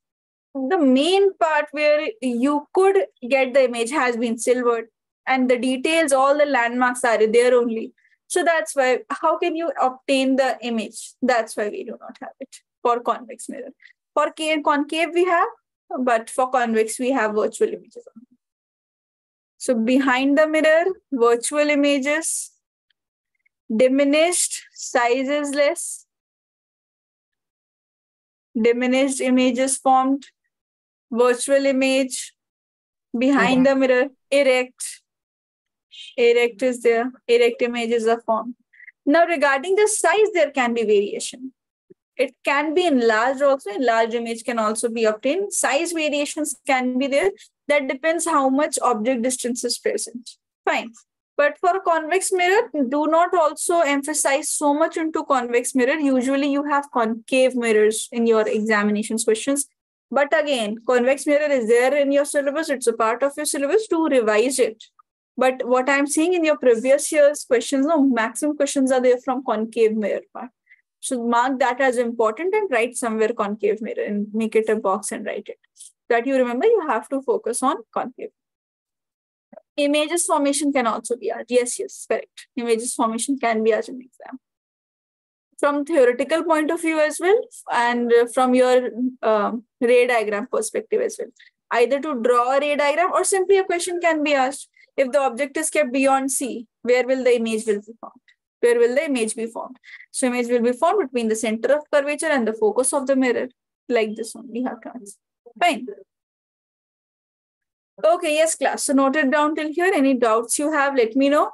Speaker 1: the main part where you could get the image has been silvered and the details, all the landmarks are there only. So that's why, how can you obtain the image? That's why we do not have it for convex mirror. For concave, we have, but for convex, we have virtual images. So behind the mirror, virtual images, diminished, size is less, diminished images formed, virtual image, behind the mirror, erect, erect is there, erect images are formed. Now regarding the size, there can be variation. It can be enlarged also, enlarged image can also be obtained. Size variations can be there. That depends how much object distance is present. Fine. But for convex mirror, do not also emphasize so much into convex mirror. Usually you have concave mirrors in your examinations questions. But again, convex mirror is there in your syllabus. It's a part of your syllabus to revise it. But what I'm seeing in your previous year's questions, no, maximum questions are there from concave mirror part. So mark that as important and write somewhere concave mirror and make it a box and write it. That you remember, you have to focus on concave. Images formation can also be asked. Yes, yes, correct. Images formation can be asked in exam. From theoretical point of view as well, and from your um, ray diagram perspective as well. Either to draw a ray diagram or simply a question can be asked if the object is kept beyond C, where will the image will be formed? Where will the image be formed? So image will be formed between the center of curvature and the focus of the mirror. Like this one, we have to answer. Fine. Okay, yes, class. So note it down till here. Any doubts you have, let me know.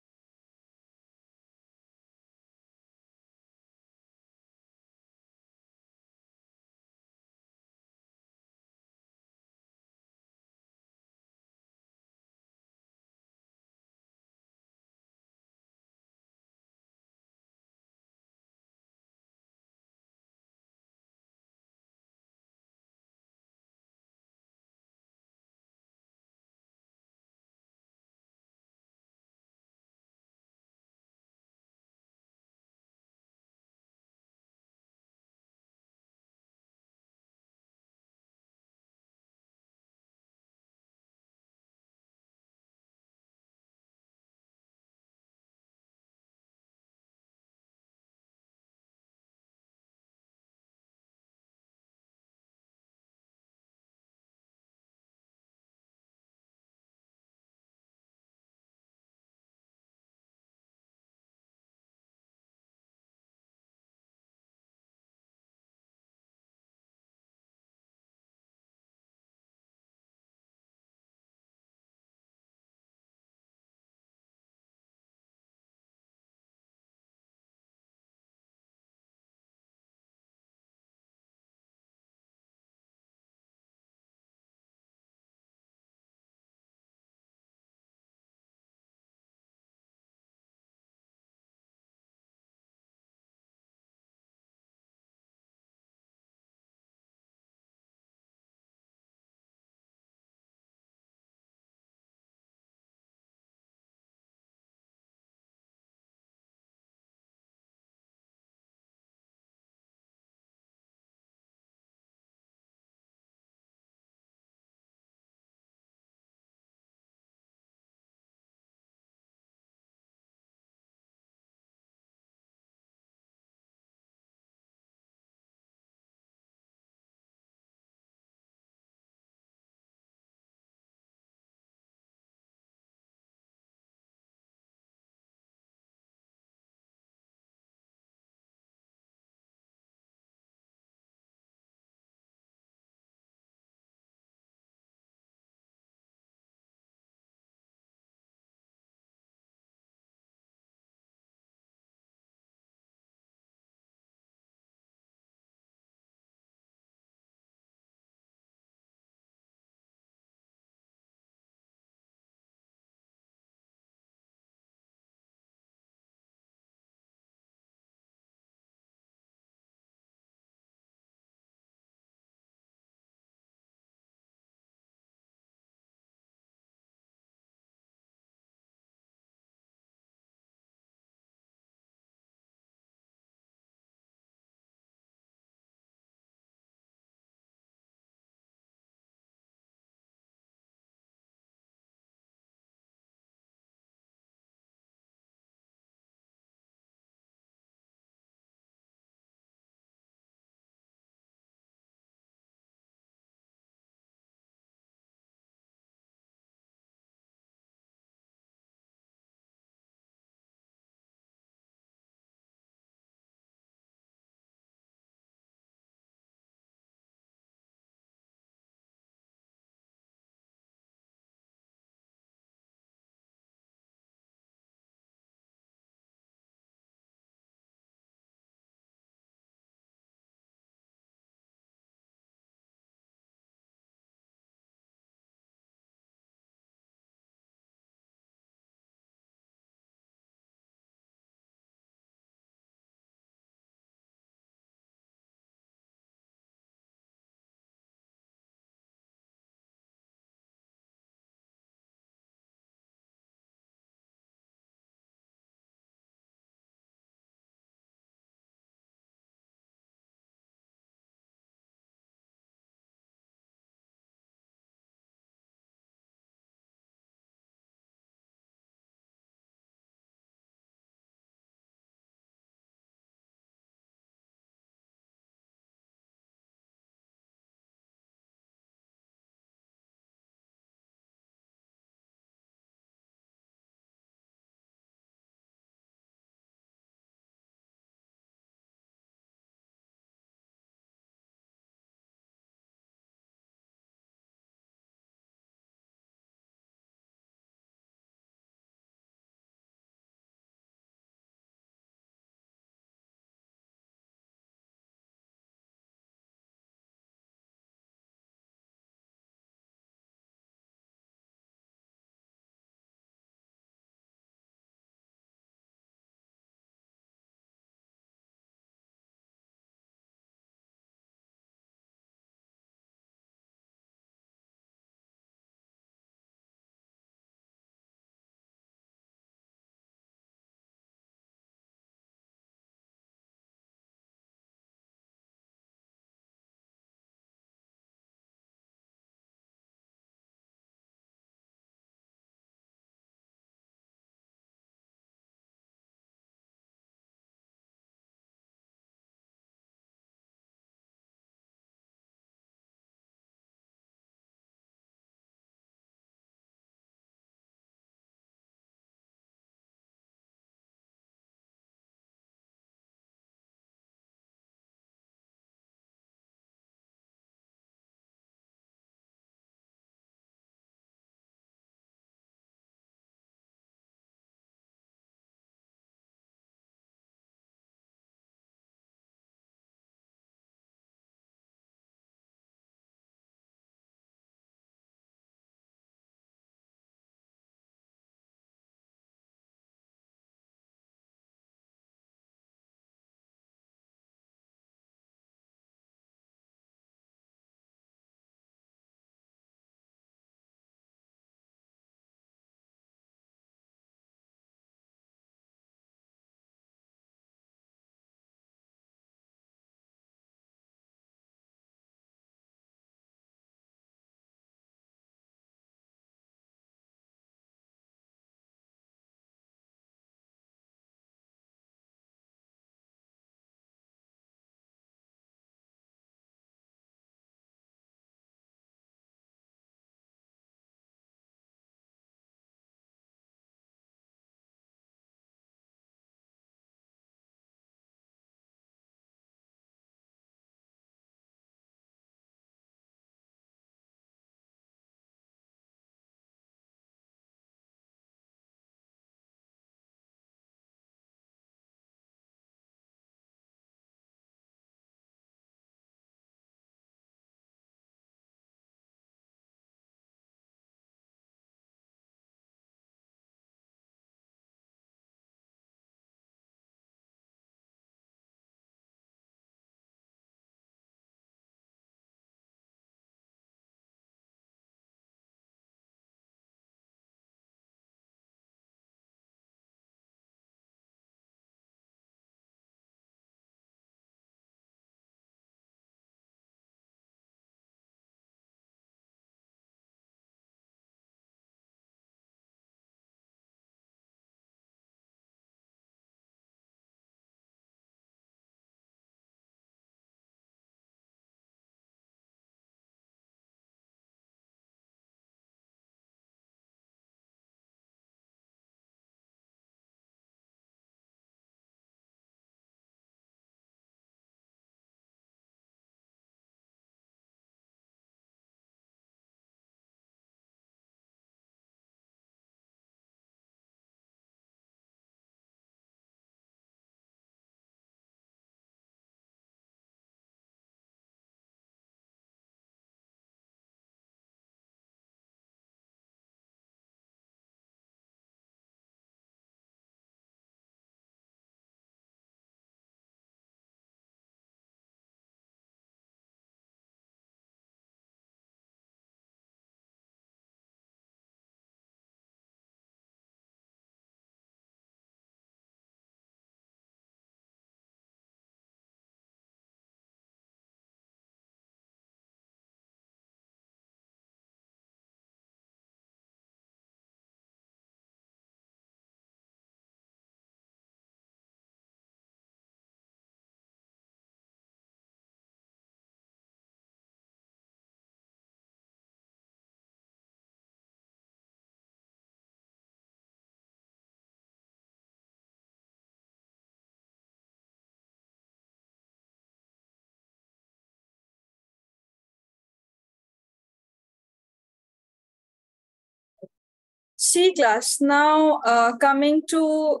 Speaker 1: C class. Now uh, coming to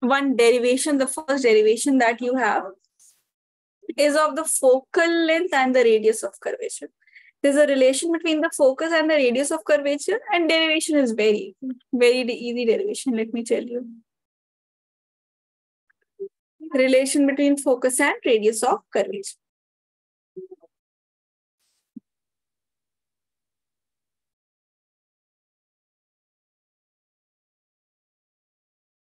Speaker 1: one derivation, the first derivation that you have is of the focal length and the radius of curvature. There's a relation between the focus and the radius of curvature, and derivation is very, very easy derivation, let me tell you. Relation between focus and radius of curvature.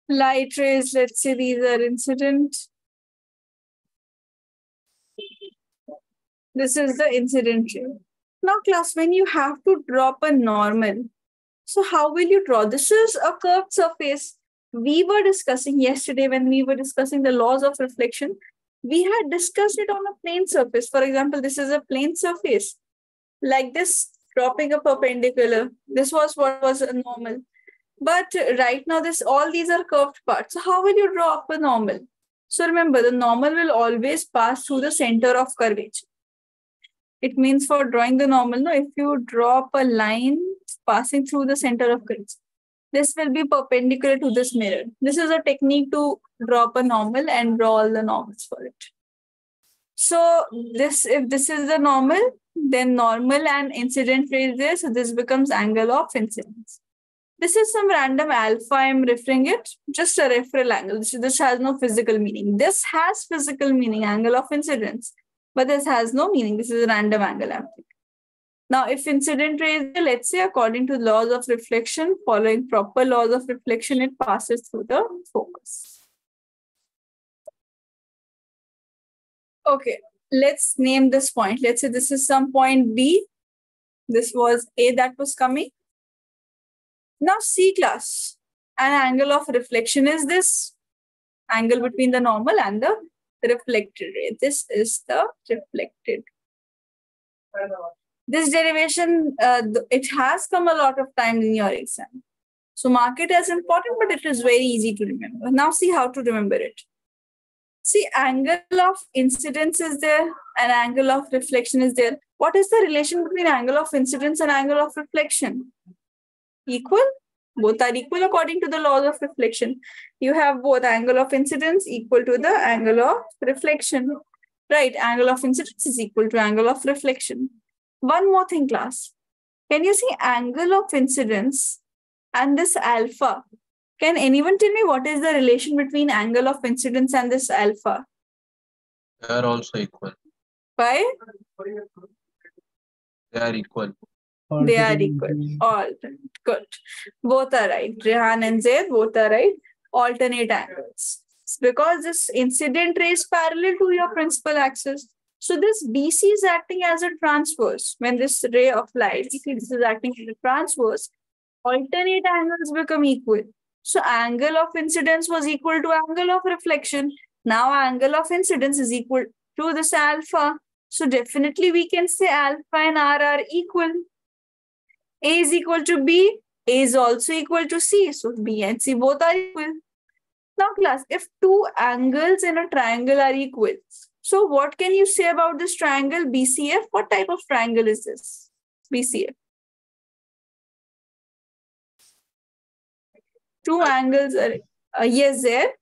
Speaker 1: Light rays, let's say these are incident. This is the incident ray. Now class, when you have to drop a normal, so how will you draw? This is a curved surface. We were discussing yesterday when we were discussing the laws of reflection. We had discussed it on a plane surface. For example, this is a plane surface. Like this, dropping a perpendicular. This was what was a normal. But right now, this all these are curved parts. So how will you draw up a normal? So remember, the normal will always pass through the center of curvature. It means for drawing the normal, no, if you draw up a line passing through the center of curvature, this will be perpendicular to this mirror. This is a technique to draw up a normal and draw all the normals for it. So this, if this is the normal, then normal and incident ray is there. So this becomes angle of incidence. This is some random alpha I'm referring it, just a referral angle. This, this has no physical meaning. This has physical meaning, angle of incidence, but this has no meaning. This is a random angle I'm thinking. Now, if incident ray is, let's say, according to laws of reflection, following proper laws of reflection, it passes through the focus. Okay, let's name this point. Let's say this is some point B. This was A that was coming. Now C class, an angle of reflection is this angle between the normal and the reflected ray. This is the reflected. This derivation, uh, it has come a lot of times in your exam. So mark it as important, but it is very easy to remember. Now see how to remember it. See, angle of incidence is there and angle of reflection is there. What is the relation between angle of incidence and angle of reflection? Equal both are equal according to the laws of reflection. You have both angle of incidence equal to the angle of reflection. Right angle of incidence is equal to angle of reflection. One more thing class. Can you see angle of incidence and this alpha? Can anyone tell me what is the relation between angle of incidence and this alpha?
Speaker 2: They are also equal.
Speaker 1: why?
Speaker 2: They are equal.
Speaker 1: They are equal. All good. Both are right. Rehan and Zaid, both are right. Alternate angles. Because this incident ray is parallel to your principal axis. So this BC is acting as a transverse. When this ray of light, if this is acting as a transverse, alternate angles become equal. So angle of incidence was equal to angle of reflection. Now angle of incidence is equal to this alpha. So definitely we can say alpha and R are equal. A is equal to B, A is also equal to C. So B and C both are equal. Now class, if two angles in a triangle are equal, so what can you say about this triangle BCF? What type of triangle is this? BCF. Two angles are, uh, yes, there.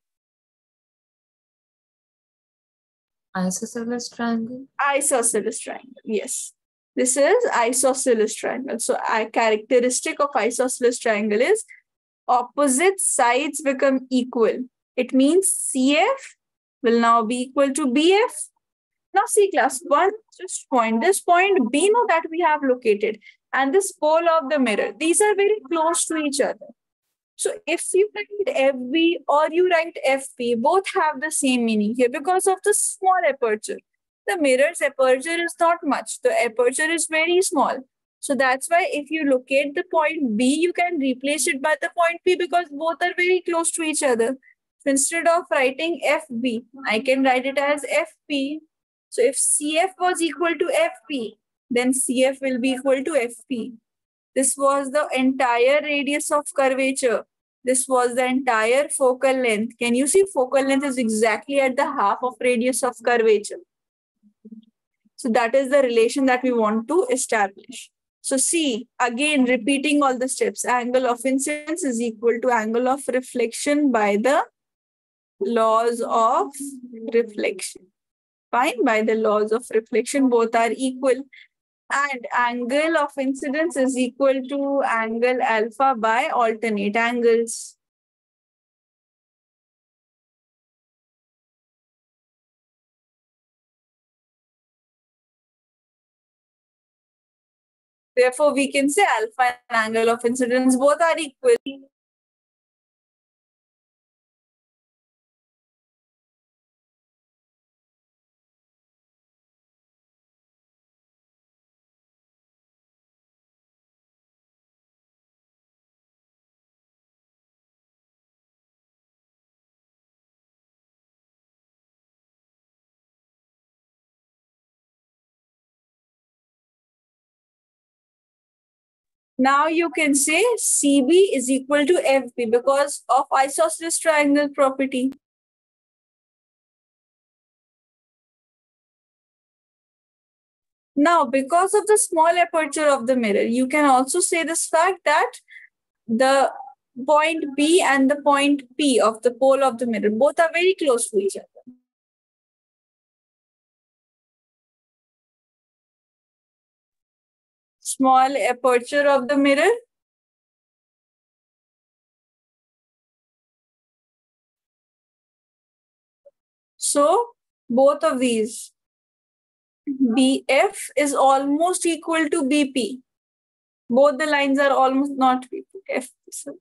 Speaker 4: Isosceles triangle.
Speaker 1: Isosceles triangle, yes. This is isosceles triangle. So a characteristic of isosceles triangle is opposite sides become equal. It means CF will now be equal to BF. Now C class one, just point. This point B now that we have located and this pole of the mirror. These are very close to each other. So if you write FB or you write FP, both have the same meaning here because of the small aperture the mirror's aperture is not much. The aperture is very small. So that's why if you locate the point B, you can replace it by the point P because both are very close to each other. So instead of writing FB, I can write it as FP. So if CF was equal to FP, then CF will be equal to FP. This was the entire radius of curvature. This was the entire focal length. Can you see focal length is exactly at the half of radius of curvature. So that is the relation that we want to establish. So see, again, repeating all the steps. Angle of incidence is equal to angle of reflection by the laws of reflection. Fine, by the laws of reflection, both are equal. And angle of incidence is equal to angle alpha by alternate angles. Therefore, we can say alpha and angle of incidence both are equal. Now you can say CB is equal to FB because of isosceles triangle property. Now, because of the small aperture of the mirror, you can also say this fact that the point B and the point P of the pole of the mirror, both are very close to each other. Small aperture of the mirror. So, both of these BF is almost equal to BP. Both the lines are almost not BP, so,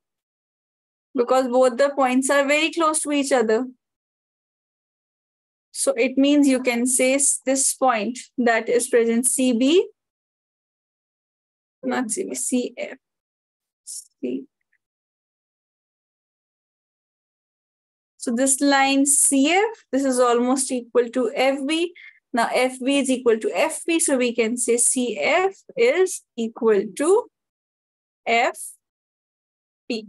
Speaker 1: because both the points are very close to each other. So it means you can say this point that is present CB, not CB, CF. C. So this line CF, this is almost equal to FB. Now FB is equal to FP, so we can say CF is equal to FP.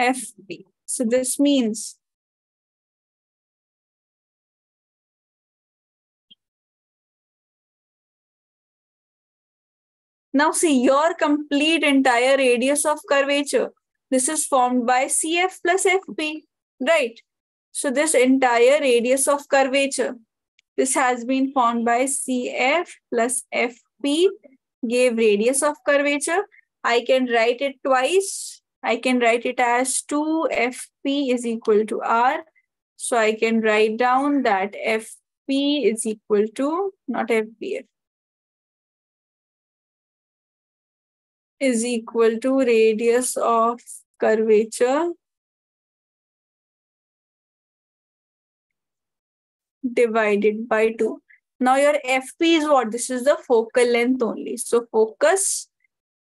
Speaker 1: FP. So this means Now see your complete entire radius of curvature. This is formed by CF plus FP, right? So this entire radius of curvature this has been formed by CF plus FP gave radius of curvature. I can write it twice. I can write it as 2FP is equal to R. So I can write down that FP is equal to, not FP, is equal to radius of curvature divided by 2. Now your FP is what? This is the focal length only. So focus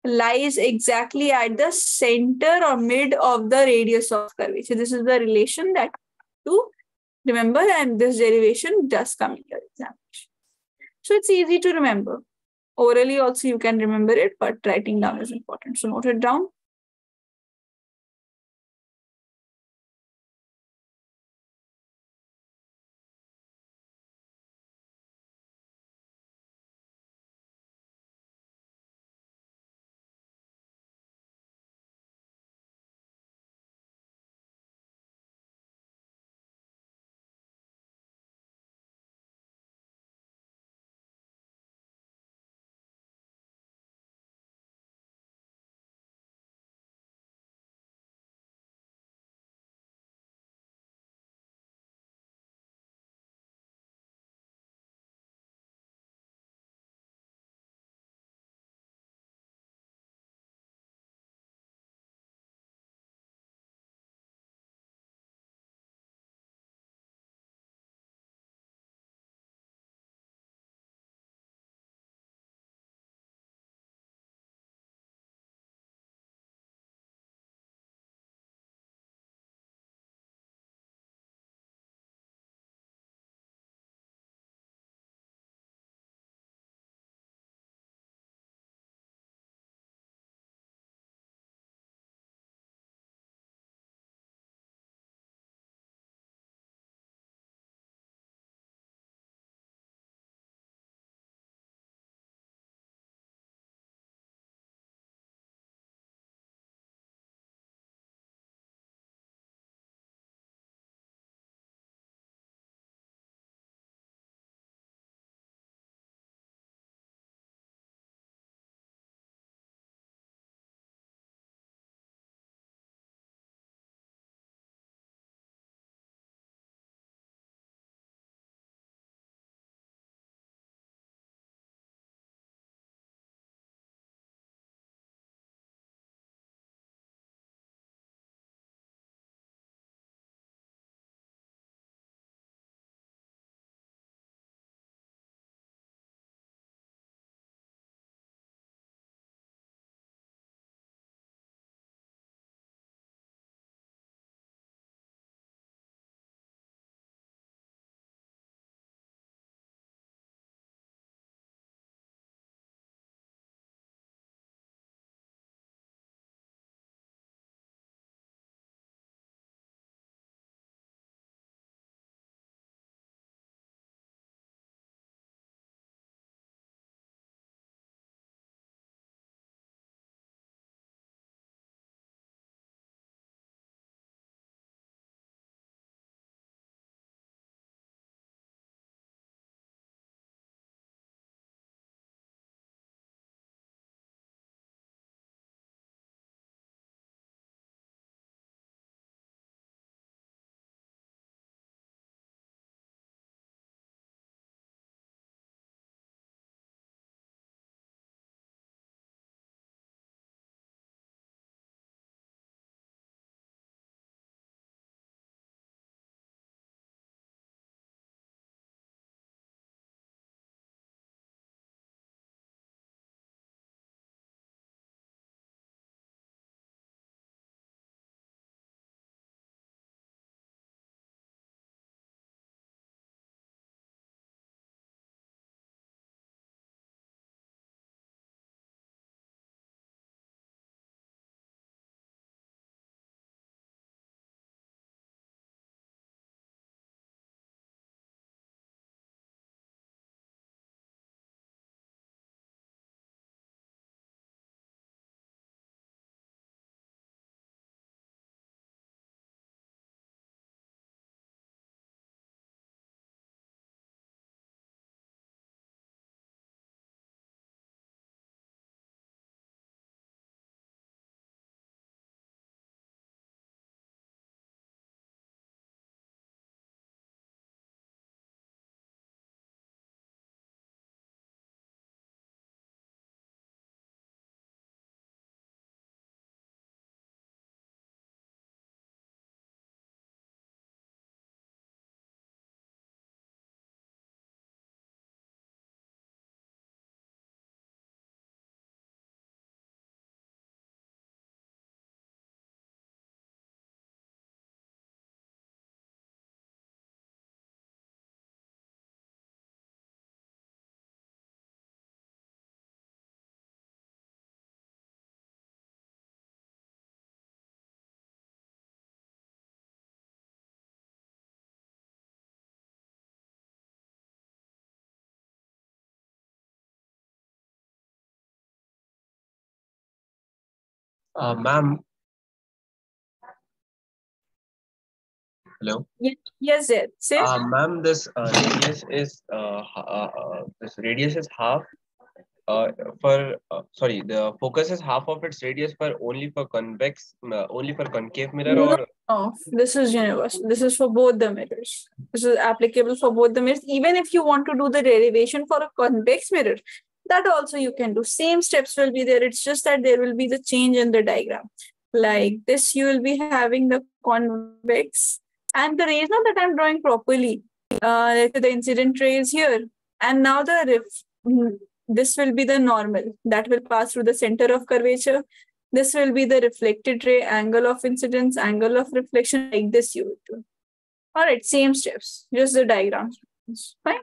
Speaker 1: lies exactly at the center or mid of the radius of curvature. This is the relation that to remember and this derivation does come in your examination. So it's easy to remember. Orally also you can remember it, but writing down is important. So note it down.
Speaker 2: Uh, ma'am. Hello.
Speaker 1: Yes, Zed. Say.
Speaker 2: Uh, ma'am, this uh, radius is uh, uh, uh, this radius is half. Uh, for uh, sorry, the focus is half of its radius for only for convex, uh, only for concave mirror,
Speaker 1: No.
Speaker 2: or
Speaker 1: Oh, this is universal. This is for both the mirrors. This is applicable for both the mirrors. Even if you want to do the derivation for a convex mirror, that also you can do. Same steps will be there. It's just that there will be the change in the diagram. Like this, you will be having the convex and the. Not that I'm drawing properly. Uh, the incident ray is here, and now the ref- mm, this will be the normal that will pass through the center of curvature this will be the reflected ray angle of incidence, angle of reflection, like this you would do. All right, same steps, just the diagram. Fine.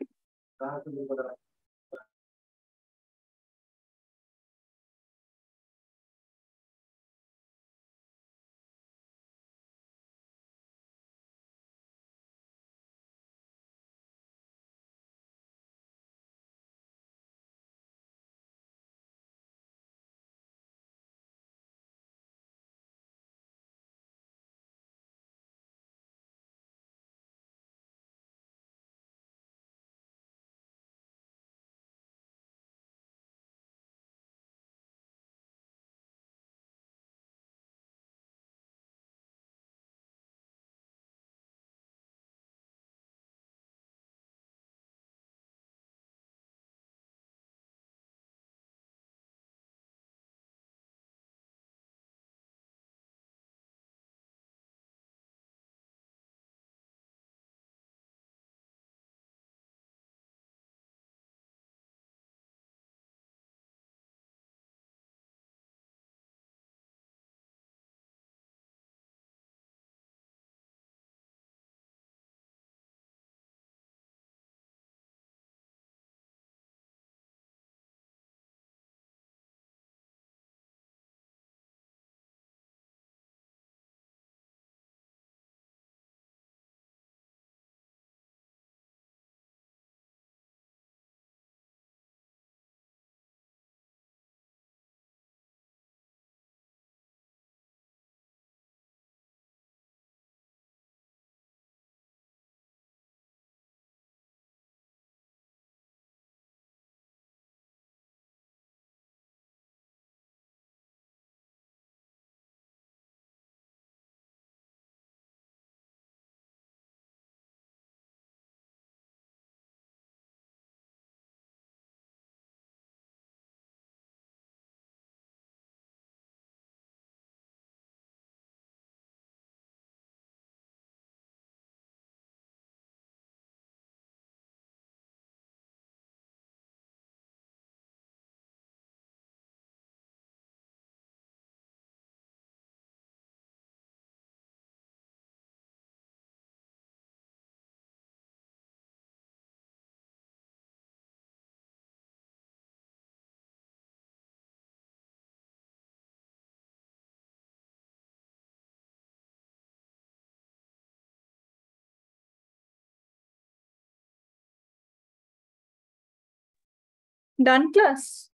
Speaker 1: Done class.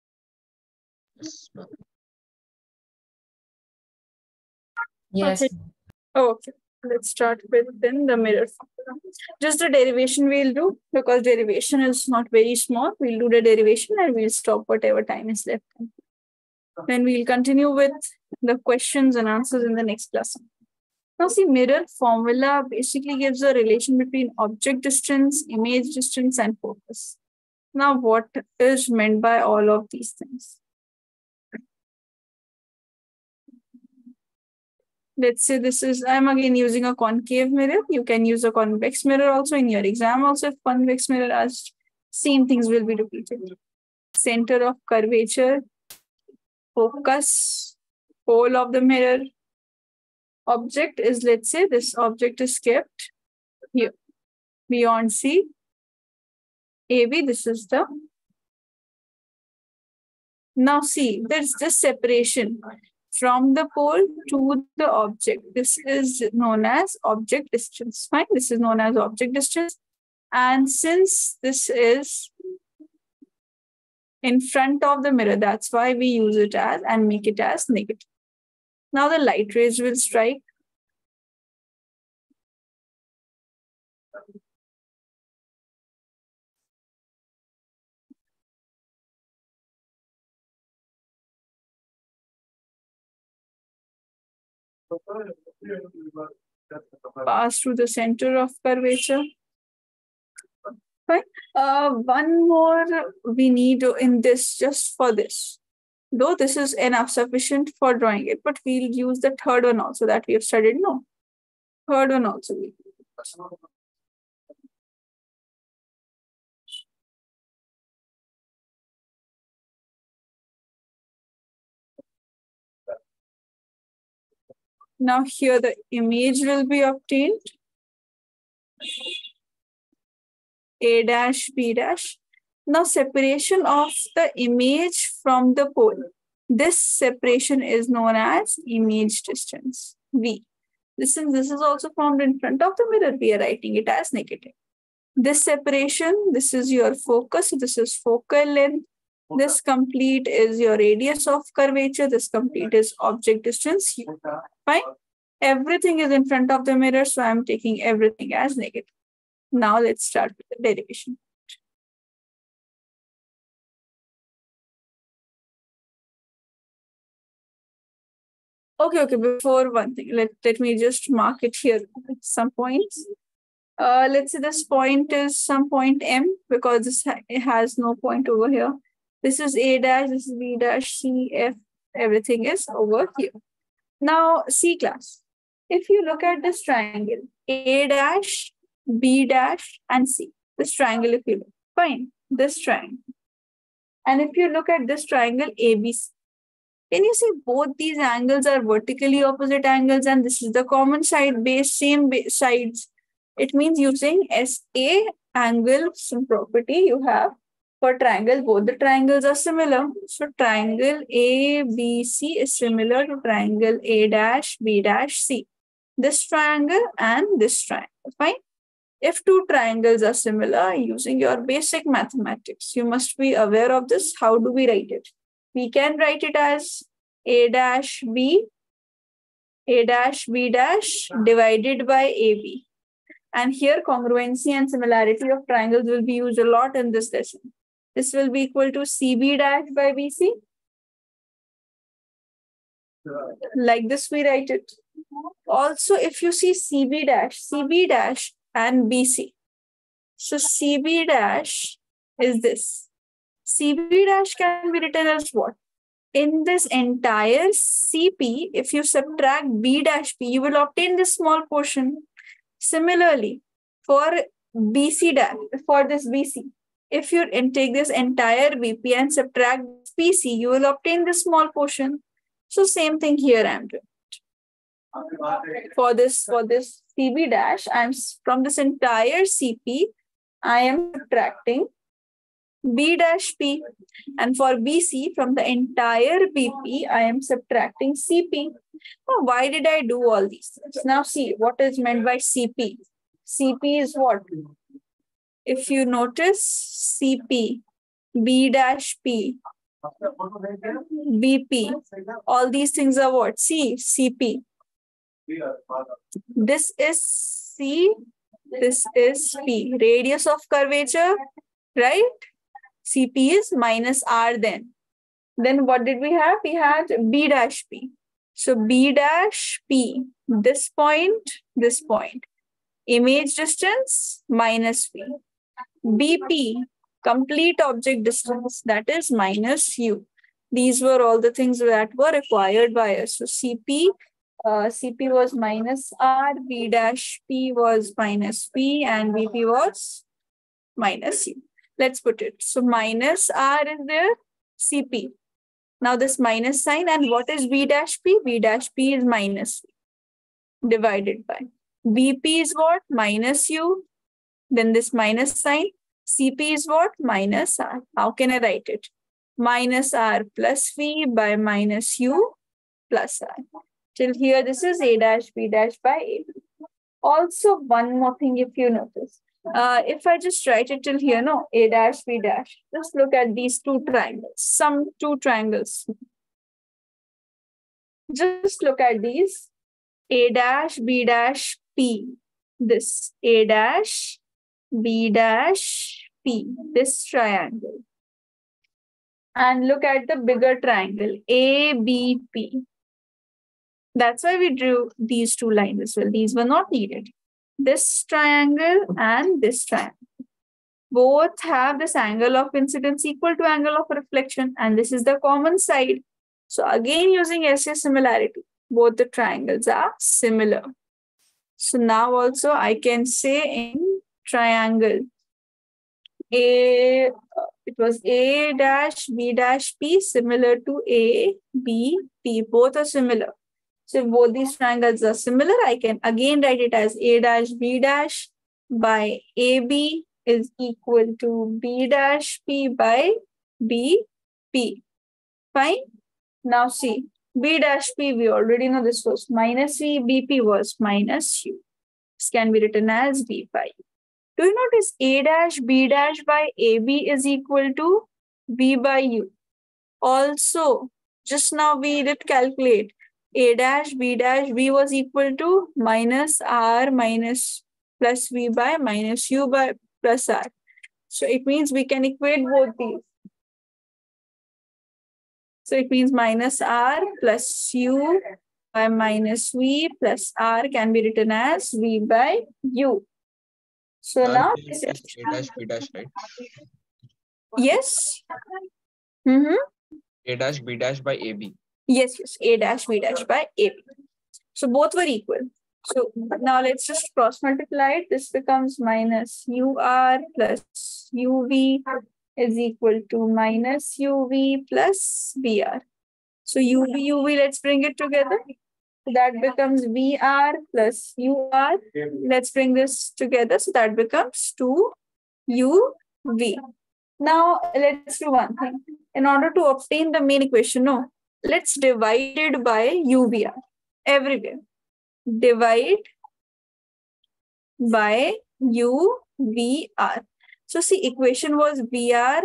Speaker 2: Yes.
Speaker 4: Yes.
Speaker 1: Okay. Oh, okay. Let's start with then the mirror formula. Just the derivation we'll do because derivation is not very small. We'll do the derivation and we'll stop whatever time is left. Then we'll continue with the questions and answers in the next class. Now see mirror formula basically gives a relation between object distance, image distance and focus. Now what is meant by all of these things? let's say this is i'm again using a concave mirror. You can use a convex mirror also in your exam also if convex mirror asked same things will be repeated. Center of curvature focus pole of the mirror. Object is let's say this object is kept here. Beyond c ab this is the now see there's this separation from the pole to the object. This is known as object distance. Fine, this is known as object distance. And since this is in front of the mirror, that's why we use it as and make it as negative. Now the light rays will strike. Pass through the center of curvature. Fine. Uh, one more we need in this just for this. Though this is enough sufficient for drawing it, but we'll use the third one also that we have studied. No, third one also. Now here the image will be obtained. A dash, B dash. Now separation of the image from the pole. This separation is known as image distance, V. This is, this is also formed in front of the mirror. We are writing it as negative. This separation, this is your focus. This is focal length. This complete is your radius of curvature. This complete is object distance. Fine. Everything is in front of the mirror, so I'm taking everything as negative. Now let's start with the derivation. Okay, okay, before one thing, let, let me just mark it here some points. Uh, let's say this point is some point M because this ha has no point over here. This is A dash, this is B dash, C, F, everything is over here. Now, see class. If you look at this triangle, A dash, B dash, and C, this triangle, if you look, fine, this triangle. And if you look at this triangle, ABC, can you see both these angles are vertically opposite angles and this is the common side base, same base sides. It means using SA angle property you have for triangle, both the triangles are similar. So triangle ABC is similar to triangle A dash B dash C. This triangle and this triangle, fine? If two triangles are similar using your basic mathematics, you must be aware of this. How do we write it? We can write it as A dash B, A dash B dash divided by AB. And here congruency and similarity of triangles will be used a lot in this lesson. This will be equal to CB dash by BC. Like this we write it. Also, if you see CB dash, CB dash and BC. So CB dash is this. CB dash can be written as what? In this entire CP, if you subtract B dash P, you will obtain this small portion. Similarly, for BC dash, for this BC, if you take this entire BP and subtract PC, you will obtain this small portion. So same thing here I'm doing. For this, for this CB dash, I'm from this entire CP, I am subtracting B dash P. And for BC, from the entire BP, I am subtracting CP. Now, why did I do all these? Now see, what is meant by CP? CP is what? If you notice CP, B dash P, BP, all these things are what? C, CP. This is C, this is P. Radius of curvature, right? CP is minus R then. Then what did we have? We had B dash P. So B dash P, this point, this point. Image distance minus P. BP, complete object distance, that is minus U. These were all the things that were required by us. So CP, uh, CP was minus R, B dash P was minus P, and BP was minus U. Let's put it. So minus R is there, CP. Now this minus sign, and what is B dash P? B dash P is minus divided by. BP is what? Minus U. Then this minus sign. CP is what? Minus R. How can I write it? Minus R plus V by minus U plus R. Till here, this is A dash B dash by A. Also, one more thing if you notice. Uh, if I just write it till here, no, A dash, B dash, just look at these two triangles, some two triangles. just look at these A dash, B dash, P. This A dash, B dash, P. This triangle. And look at the bigger triangle ABP. That's why we drew these two lines as well. These were not needed. This triangle and this triangle. Both have this angle of incidence equal to angle of reflection, and this is the common side. So again, using SA similarity, both the triangles are similar. So now also I can say in triangle A, it was A dash B dash P similar to A, B, P. Both are similar. So both these triangles are similar, I can again write it as A dash B dash by AB is equal to B dash P by B P. Fine. Now see, B dash P, we already know this was minus V, BP was minus U. This can be written as B by U. Do you notice A dash B dash by AB is equal to B by U? Also, just now we did calculate A dash B dash B was equal to minus R minus plus V by minus U by plus R. So it means we can equate both these. So it means minus R plus U by minus V plus R can be written as V by U. So
Speaker 2: Now
Speaker 1: now,
Speaker 2: this is A dash B dash, right?
Speaker 1: yes. Mm-hmm.
Speaker 2: A dash B dash by AB.
Speaker 1: Yes, yes, A dash B dash by AB. So both were equal. So now let's just cross multiply it. This becomes minus UR plus UV is equal to minus UV plus VR. So UV, UV, let's bring it together. That becomes VR plus UR. Let's bring this together. So that becomes 2 UV. Now let's do one thing. In order to obtain the main equation, no, let's divide it by UVR everywhere. Divide by UVR. So see, equation was VR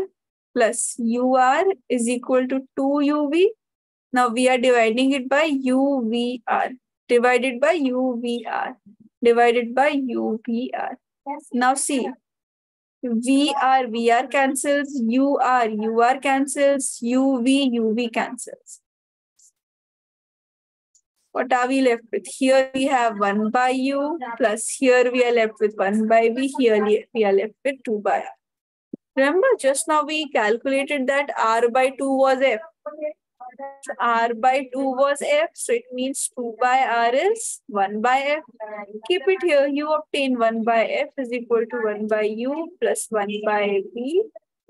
Speaker 1: plus UR is equal to 2UV. Now we are dividing it by UVR. Divided by UVR. Divided by UVR. Now see, VR, VR cancels, UR, UR cancels, UV, UV cancels. What are we left with? Here we have 1 by U plus here we are left with 1 by V. Here we are left with 2 by R. Remember, just now we calculated that R by 2 was F. R by 2 was F, so it means 2 by R is 1 by F. Keep it here, you obtain 1 by F is equal to 1 by U plus 1 by V.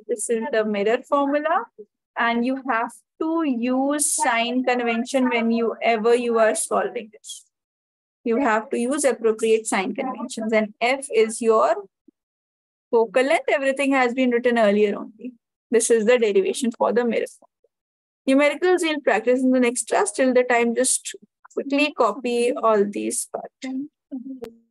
Speaker 1: This is the mirror formula. And you have to use sign convention when you ever you are solving this. You have to use appropriate sign conventions. And F is your focal length. Everything has been written earlier only. This is the derivation for the mirror formula. Numericals we'll practice in the next class. Till the time, just quickly copy all these parts.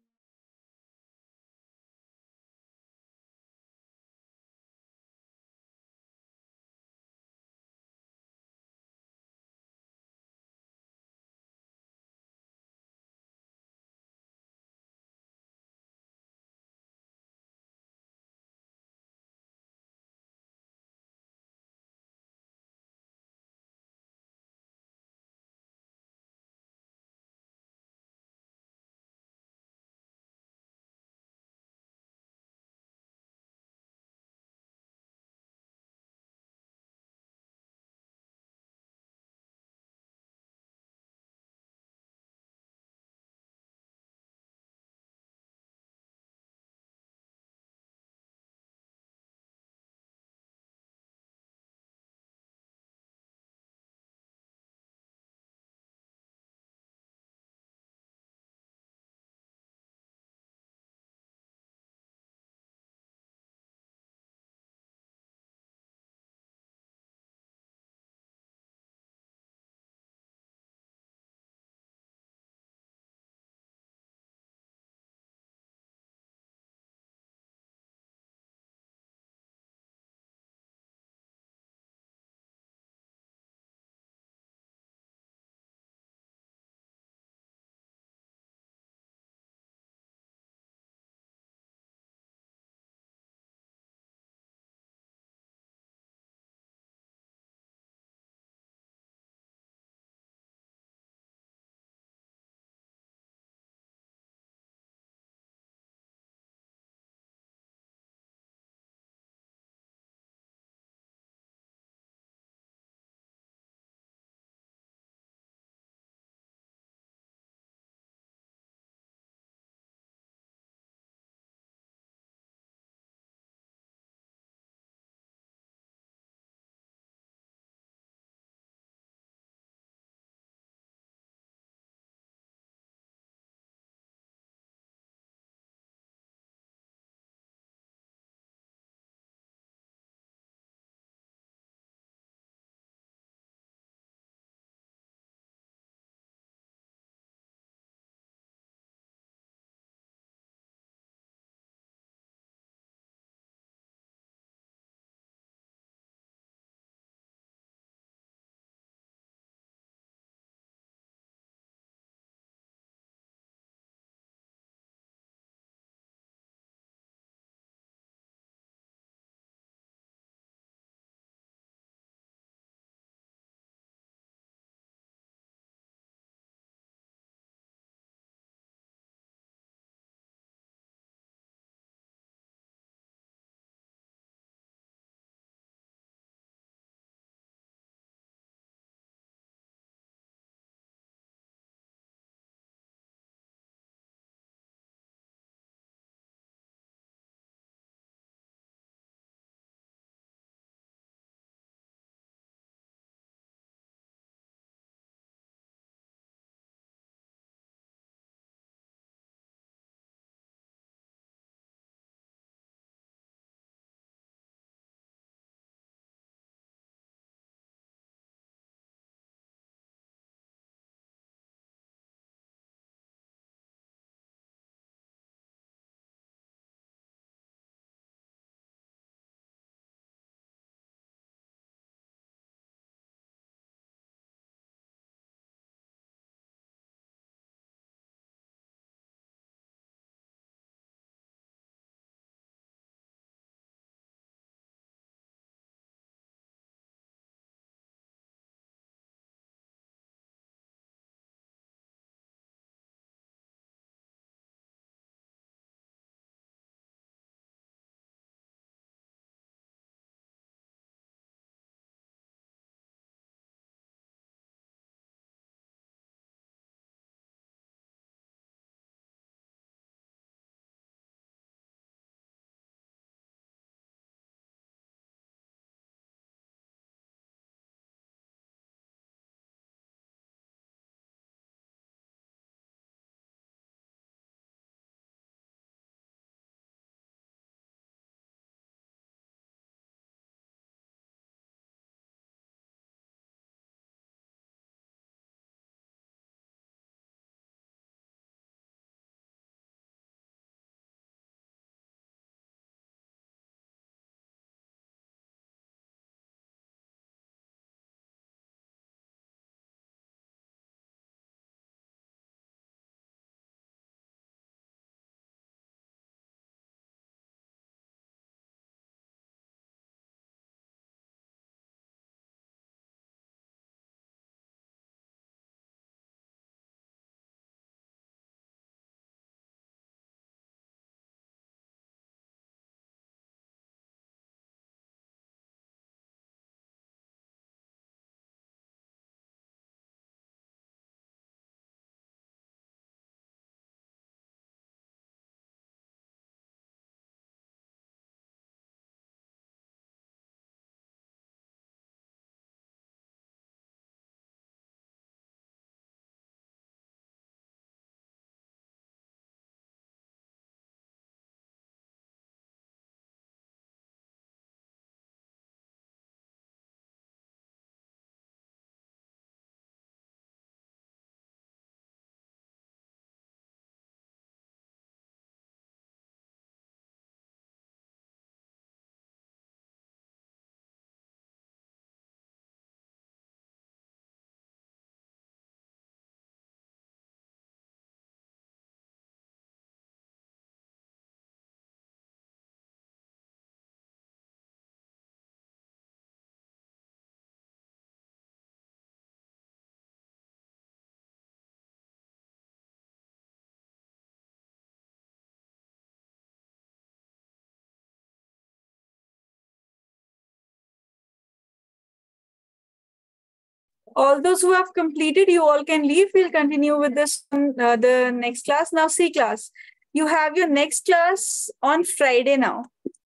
Speaker 1: All those who have completed, you all can leave. We'll continue with this uh, the next class. Now, see class. You have your next class on Friday now.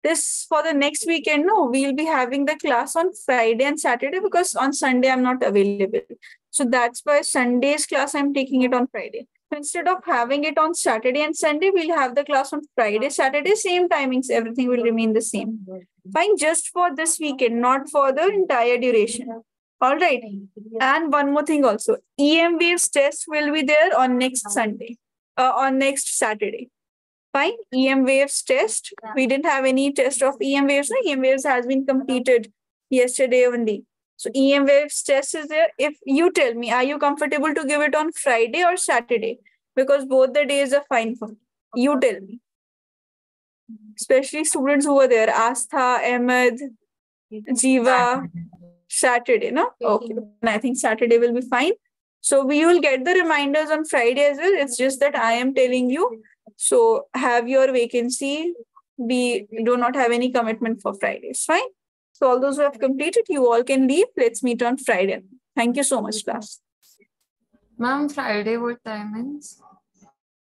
Speaker 1: This for the next weekend. No, we'll be having the class on Friday and Saturday because on Sunday I'm not available. So that's why Sunday's class I'm taking it on Friday. Instead of having it on Saturday and Sunday, we'll have the class on Friday, Saturday, same timings. Everything will remain the same. Fine, just for this weekend, not for the entire duration. All right. And one more thing also, EM waves test will be there on next Sunday, uh, on next Saturday. Fine. EM waves test. We didn't have any test of EM waves. No? EM waves has been completed yesterday only. So EM waves test is there. If you tell me, are you comfortable to give it on Friday or Saturday? Because both the days are fine for me. You tell me. Especially students who were there, Astha, Ahmed, Jiva, Saturday, no? Mm-hmm. Okay. And I think Saturday will be fine. So we will get the reminders on Friday as well. It's just that I am telling you. So have your vacancy We do not have any commitment for Fridays. Fine. So all those who have completed, you all can leave. Let's meet on Friday. Thank you so much, class.
Speaker 4: Ma'am, Friday what timings?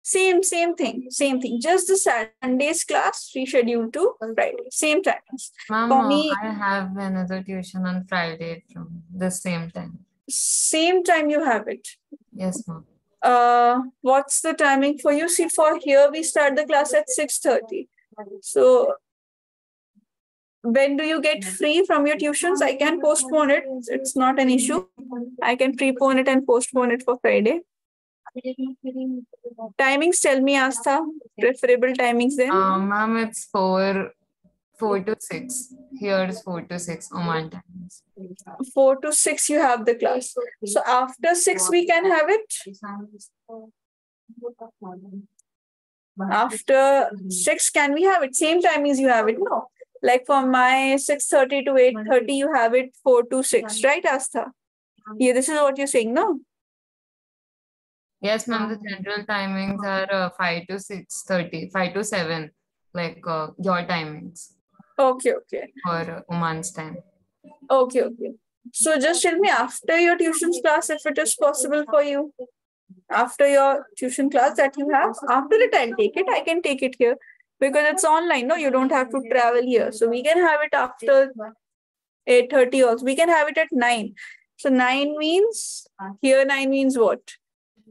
Speaker 1: Same, same thing, same thing. Just the Sunday's class rescheduled to Friday. Same times.
Speaker 4: Ma'am,
Speaker 1: For me-
Speaker 4: I have another tuition on Friday from the same time.
Speaker 1: Same time you have it.
Speaker 4: Yes, ma'am.
Speaker 1: Uh, what's the timing for you? See, for here we start the class at six thirty. So when do you get free from your tuitions? I can postpone it. It's not an issue. I can prepone it and postpone it for Friday. Timings, tell me, Astha, preferable timings then.
Speaker 4: Um, ma'am, it's four, four to six. Here is four to six Oman times.
Speaker 1: Four to six, you have the class. So after six, we can have it. After six, can we have it? Same timings you have it, no? Like for my six thirty to eight thirty, you have it four to six, right, Astha? Yeah, this is what you're saying, no?
Speaker 4: Yes, ma'am, the general timings are uh, five to six thirty, five to seven, like uh, your timings
Speaker 1: Okay, okay,
Speaker 4: for uh, Oman's time.
Speaker 1: okay, okay. So just tell me after your tuition class, if it is possible for you. After your tuition class that you have, after it, I'll take it. I can take it here because it's online. No, you don't have to travel here. So we can have it after 8:30 also. We can have it at 9. So 9 means here 9 means what?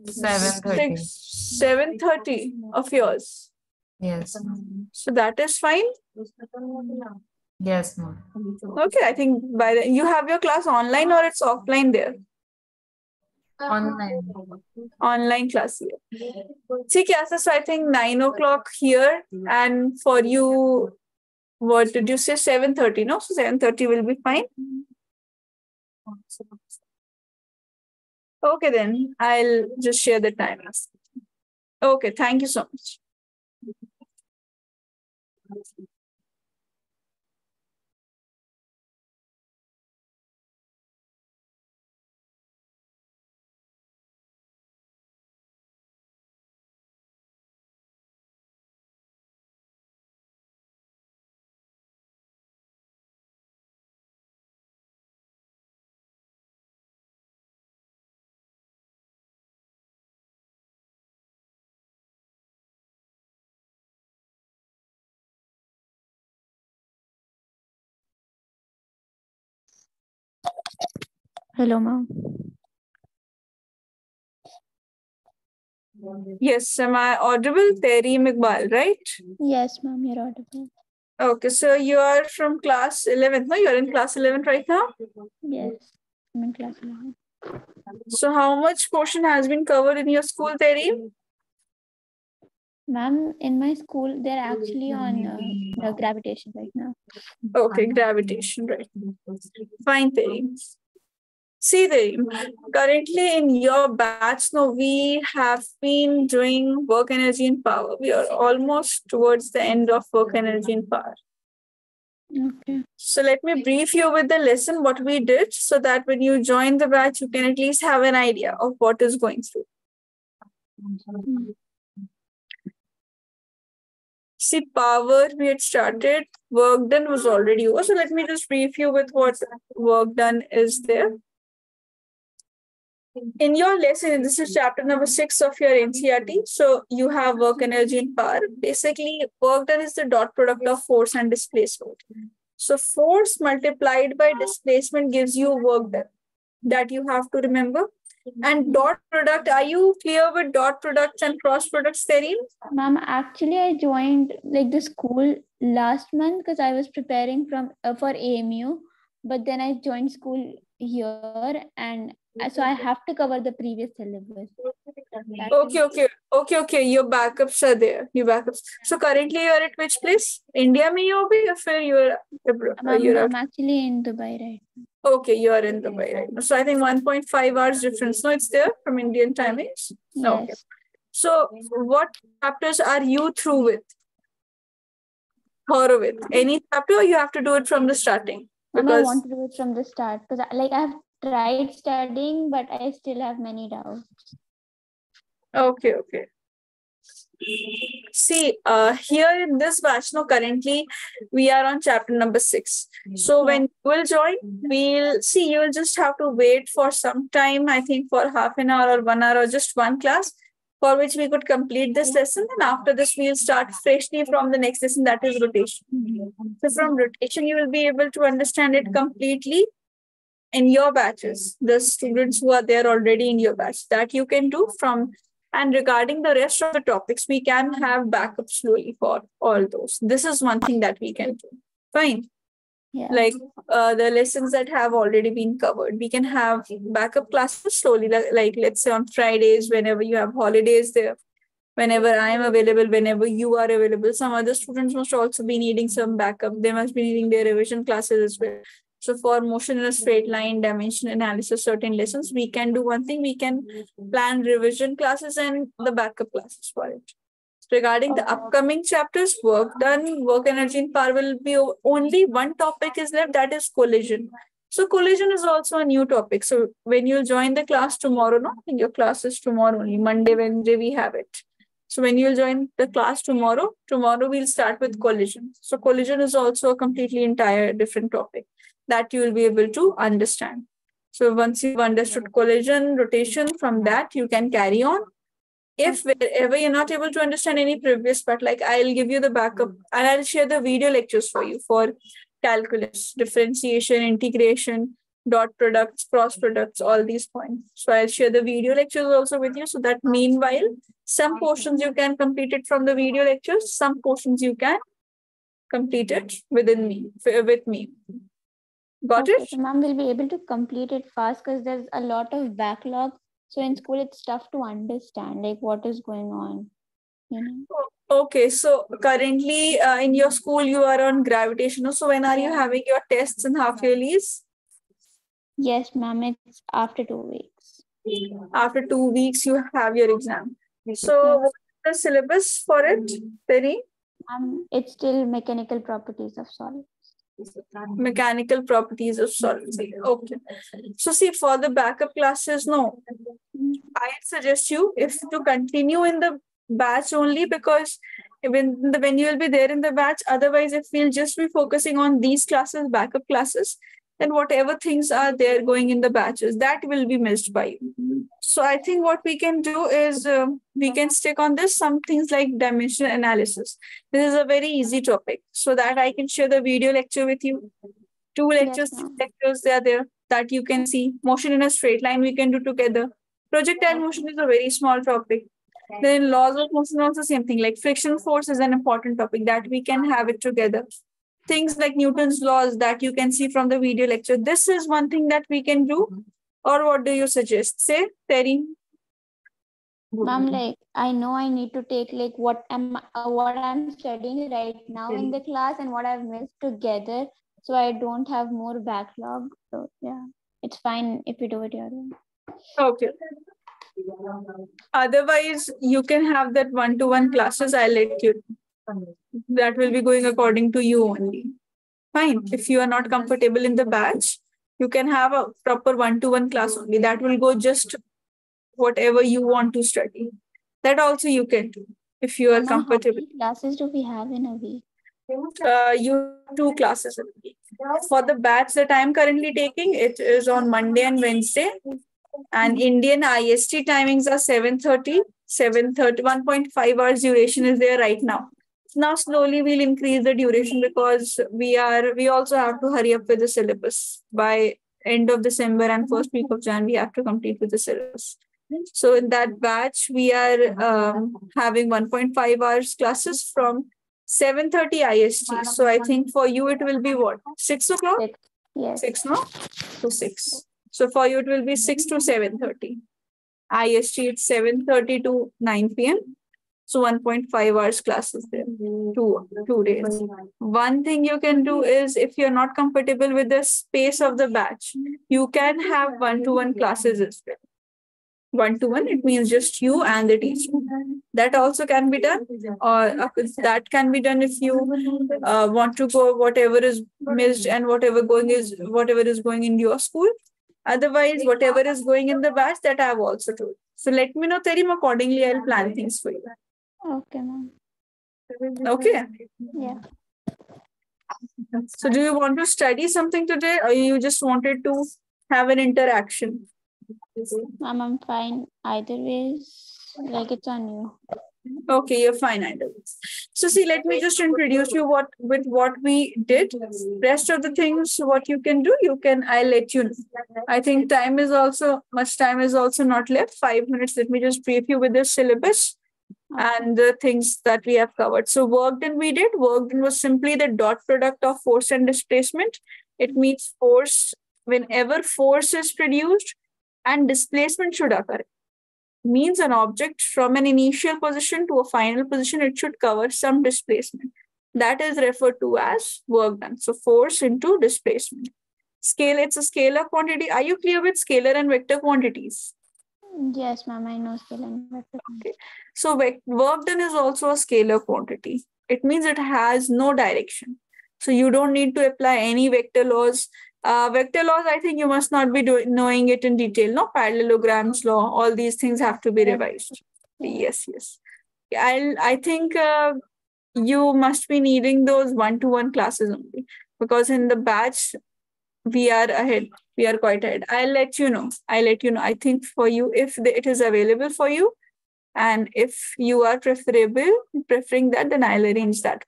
Speaker 4: Seven thirty.
Speaker 1: Six, 7:30 of yours.
Speaker 4: Yes.
Speaker 1: So that is fine.
Speaker 4: yes, ma'am.
Speaker 1: Okay, I think by the you have your class online or it's offline there.
Speaker 4: Online.
Speaker 1: Online class here. See, so I think 9 o'clock here. And for you, what did you say? 7:30, no? So 7:30 will be fine. Okay, then I'll just share the timings. Okay, thank you so much.
Speaker 7: Hello, ma'am.
Speaker 1: Yes, am I audible? Terry Iqbal, right?
Speaker 7: Yes, ma'am, you're audible.
Speaker 1: Okay, so you are from class 11th, no? You're in class 11 right now?
Speaker 7: Yes, I'm in class now.
Speaker 1: So how much portion has been covered in your school, Terry?
Speaker 7: Ma'am, in my school, they're actually on uh, the gravitation right now.
Speaker 1: Okay, gravitation, right. Fine, Terry. See, currently in your batch, no, we have been doing work energy and power. We are almost towards the end of work energy and power.
Speaker 7: Okay.
Speaker 1: So let me brief you with the lesson, what we did, so that when you join the batch, you can at least have an idea of what is going through. See, power we had started, work done was already over. So let me just brief you with what work done is there. In your lesson, this is chapter number six of your NCERT. So you have work, energy, and power. Basically, work done is the dot product of force and displacement. So force multiplied by displacement gives you work done. That you have to remember. And dot product, are you clear with dot products and cross products, Terry?
Speaker 7: Ma'am, actually, I joined like the school last month because I was preparing from uh, for AMU, but then I joined school here and uh, so I have to cover the previous syllabus.
Speaker 1: Okay, okay, okay, okay. Your backups are there. Your backups. So currently you are at which place? India may you be or you are?
Speaker 7: I'm,
Speaker 1: you're
Speaker 7: I'm actually in Dubai right now.
Speaker 1: Okay, you are in Dubai right now. So I think 1.5 hours difference. No, it's there from Indian timings. No.
Speaker 7: Yes.
Speaker 1: So what chapters are you through with? Thorough with any chapter, or you have to do it from the starting.
Speaker 7: Ma'am, I
Speaker 1: Because
Speaker 7: want to do it from the start because like I have tried studying, but I still have many doubts.
Speaker 1: okay, okay. See, uh, here in this batch, no, currently we are on chapter number six. So when you will join, we'll see you will just have to wait for some time, I think for half an hour or one hour or just one class for which we could complete this lesson. And after this, we'll start freshly from the next lesson, that is rotation. So from rotation, you will be able to understand it completely in your batches, the students who are there already in your batch, that you can do from and regarding the rest of the topics, we can have backup slowly for all those. This is one thing that we can do. Fine
Speaker 7: Yeah.
Speaker 1: like uh, the lessons that have already been covered. We can have backup classes slowly, like, like let's say on Fridays, whenever you have holidays there, whenever I am available, whenever you are available. Some other students must also be needing some backup. They must be needing their revision classes as well. So for motion in a straight line, dimension analysis, certain lessons, we can do one thing. We can plan revision classes and the backup classes for it. Regarding the upcoming chapters, work done, work energy and power will be only one topic is left, that is collision. So collision is also a new topic. So when you join the class tomorrow, no, your class is tomorrow only, Monday, Wednesday, we have it. So when you'll join the class tomorrow, tomorrow we'll start with collision. So collision is also a completely entire different topic that you will be able to understand. So once you've understood collision, rotation, from that you can carry on if wherever you're not able to understand any previous part, like I'll give you the backup hmm. and I'll share the video lectures for you for calculus, differentiation, integration, dot products, cross products, all these points. So I'll share the video lectures also with you so that meanwhile, some portions you can complete it from the video lectures, some portions you can complete it within me, with me. Got
Speaker 7: Okay,
Speaker 1: it?
Speaker 7: so ma'am will be able to complete it fast because there's a lot of backlog. So in school, it's tough to understand like what is going on. You know.
Speaker 1: Okay, so currently uh, in your school you are on gravitational. So when are you having your tests and half yearlies?
Speaker 7: Yes, ma'am. It's after two weeks.
Speaker 1: After two weeks you have your exam. So what's the syllabus for it? Very
Speaker 7: Um, it's still mechanical properties of solids.
Speaker 1: Mechanical properties of solids. Okay. So see for the backup classes, no. I suggest you if to continue in the batch only because when the when you will be there in the batch, otherwise if we'll just be focusing on these classes, backup classes, then whatever things are there going in the batches, that will be missed by you. So I think what we can do is um, we can stick on this some things like dimensional analysis. This is a very easy topic, so that I can share the video lecture with you. Two lectures,
Speaker 7: ma'am.
Speaker 1: lectures they are there that you can see. Motion in a straight line we can do together. Projectile motion is a very small topic. Then laws of motion also same thing. Like friction force is an important topic that we can have it together. Things like Newton's laws that you can see from the video lecture. This is one thing that we can do. Or what do you suggest? Say, Terry.
Speaker 7: Ma'am, like I know I need to take like what am uh, what I'm studying right now in the class and what I've missed together, so I don't have more backlog. So yeah, it's fine if you do it your way.
Speaker 1: Okay. Otherwise, you can have that one-to-one classes. I'll let you. That will be going according to you only. Fine. If you are not comfortable in the batch, you can have a proper one-to-one class only. That will go just whatever you want to study. That also you can do if you are comfortable.
Speaker 7: many classes do we have in a week?
Speaker 1: Uh, you have two classes a week. For the batch that I am currently taking, it is on Monday and Wednesday. And Indian IST timings are 7.30, 7.30, 1.5 hours duration is there right now. Now slowly we'll increase the duration because we are, we also have to hurry up with the syllabus. By end of December and first week of Jan, we have to complete with the syllabus. So in that batch, we are um, having 1.5 hours classes from 7.30 IST. So I think for you, it will be what? 6 o'clock?
Speaker 7: Six. Yes.
Speaker 1: 6, no? To 6. So for you, it will be 6 to 7.30. IST, it's 7.30 to 9 p.m. So 1.5 hours classes there, mm-hmm. two, two days. One thing you can do mm-hmm. is if you're not comfortable with the space of the batch, mm-hmm. you can have one-to-one classes as well. One-to-one, it means just you and the teacher. That also can be done or uh, that can be done if you uh, want to go whatever is missed and whatever going is whatever is going in your school. Otherwise, whatever is going in the batch that I've also told. So let me know, Terim. Accordingly, I'll plan things for you.
Speaker 7: Okay, ma'am.
Speaker 1: Okay.
Speaker 7: Yeah.
Speaker 1: So do you want to study something today or you just wanted to have an interaction?
Speaker 7: Ma'am, I'm fine. Either ways, like it's on you.
Speaker 1: Okay, you're fine, I do. So see, let me just introduce you what with what we did. Rest of the things, what you can do, you can, I'll let you know. I think time is also, much time is also not left. Five minutes. Let me just brief you with the syllabus and uh-huh. the things that we have covered. So work done we did. Work done was simply the dot product of force and displacement. It means force, whenever force is produced and displacement should occur. Means an object from an initial position to a final position, it should cover some displacement. That is referred to as work done. So force into displacement. Scale, it's a scalar quantity. Are you clear with scalar and vector quantities?
Speaker 7: Yes, ma'am. I know and vector.
Speaker 1: Okay. So work done is also a scalar quantity. It means it has no direction. So you don't need to apply any vector laws. Uh, vector laws, I think you must not be doing knowing it in detail. No parallelograms law. All these things have to be revised. Yes, yes. I'll. I think uh, you must be needing those one-to-one classes only because in the batch we are ahead. We are quite ahead. I'll let you know. I'll let you know. I think for you, if the, it is available for you, and if you are preferable, preferring that, then I'll arrange that.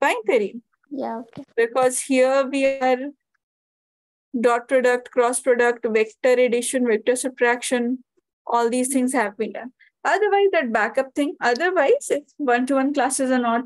Speaker 1: Fine, Terry.
Speaker 7: Yeah, okay.
Speaker 1: Because here we are dot product, cross product, vector addition, vector subtraction, all these things have been done. Otherwise, that backup thing, otherwise, if one-to-one classes are not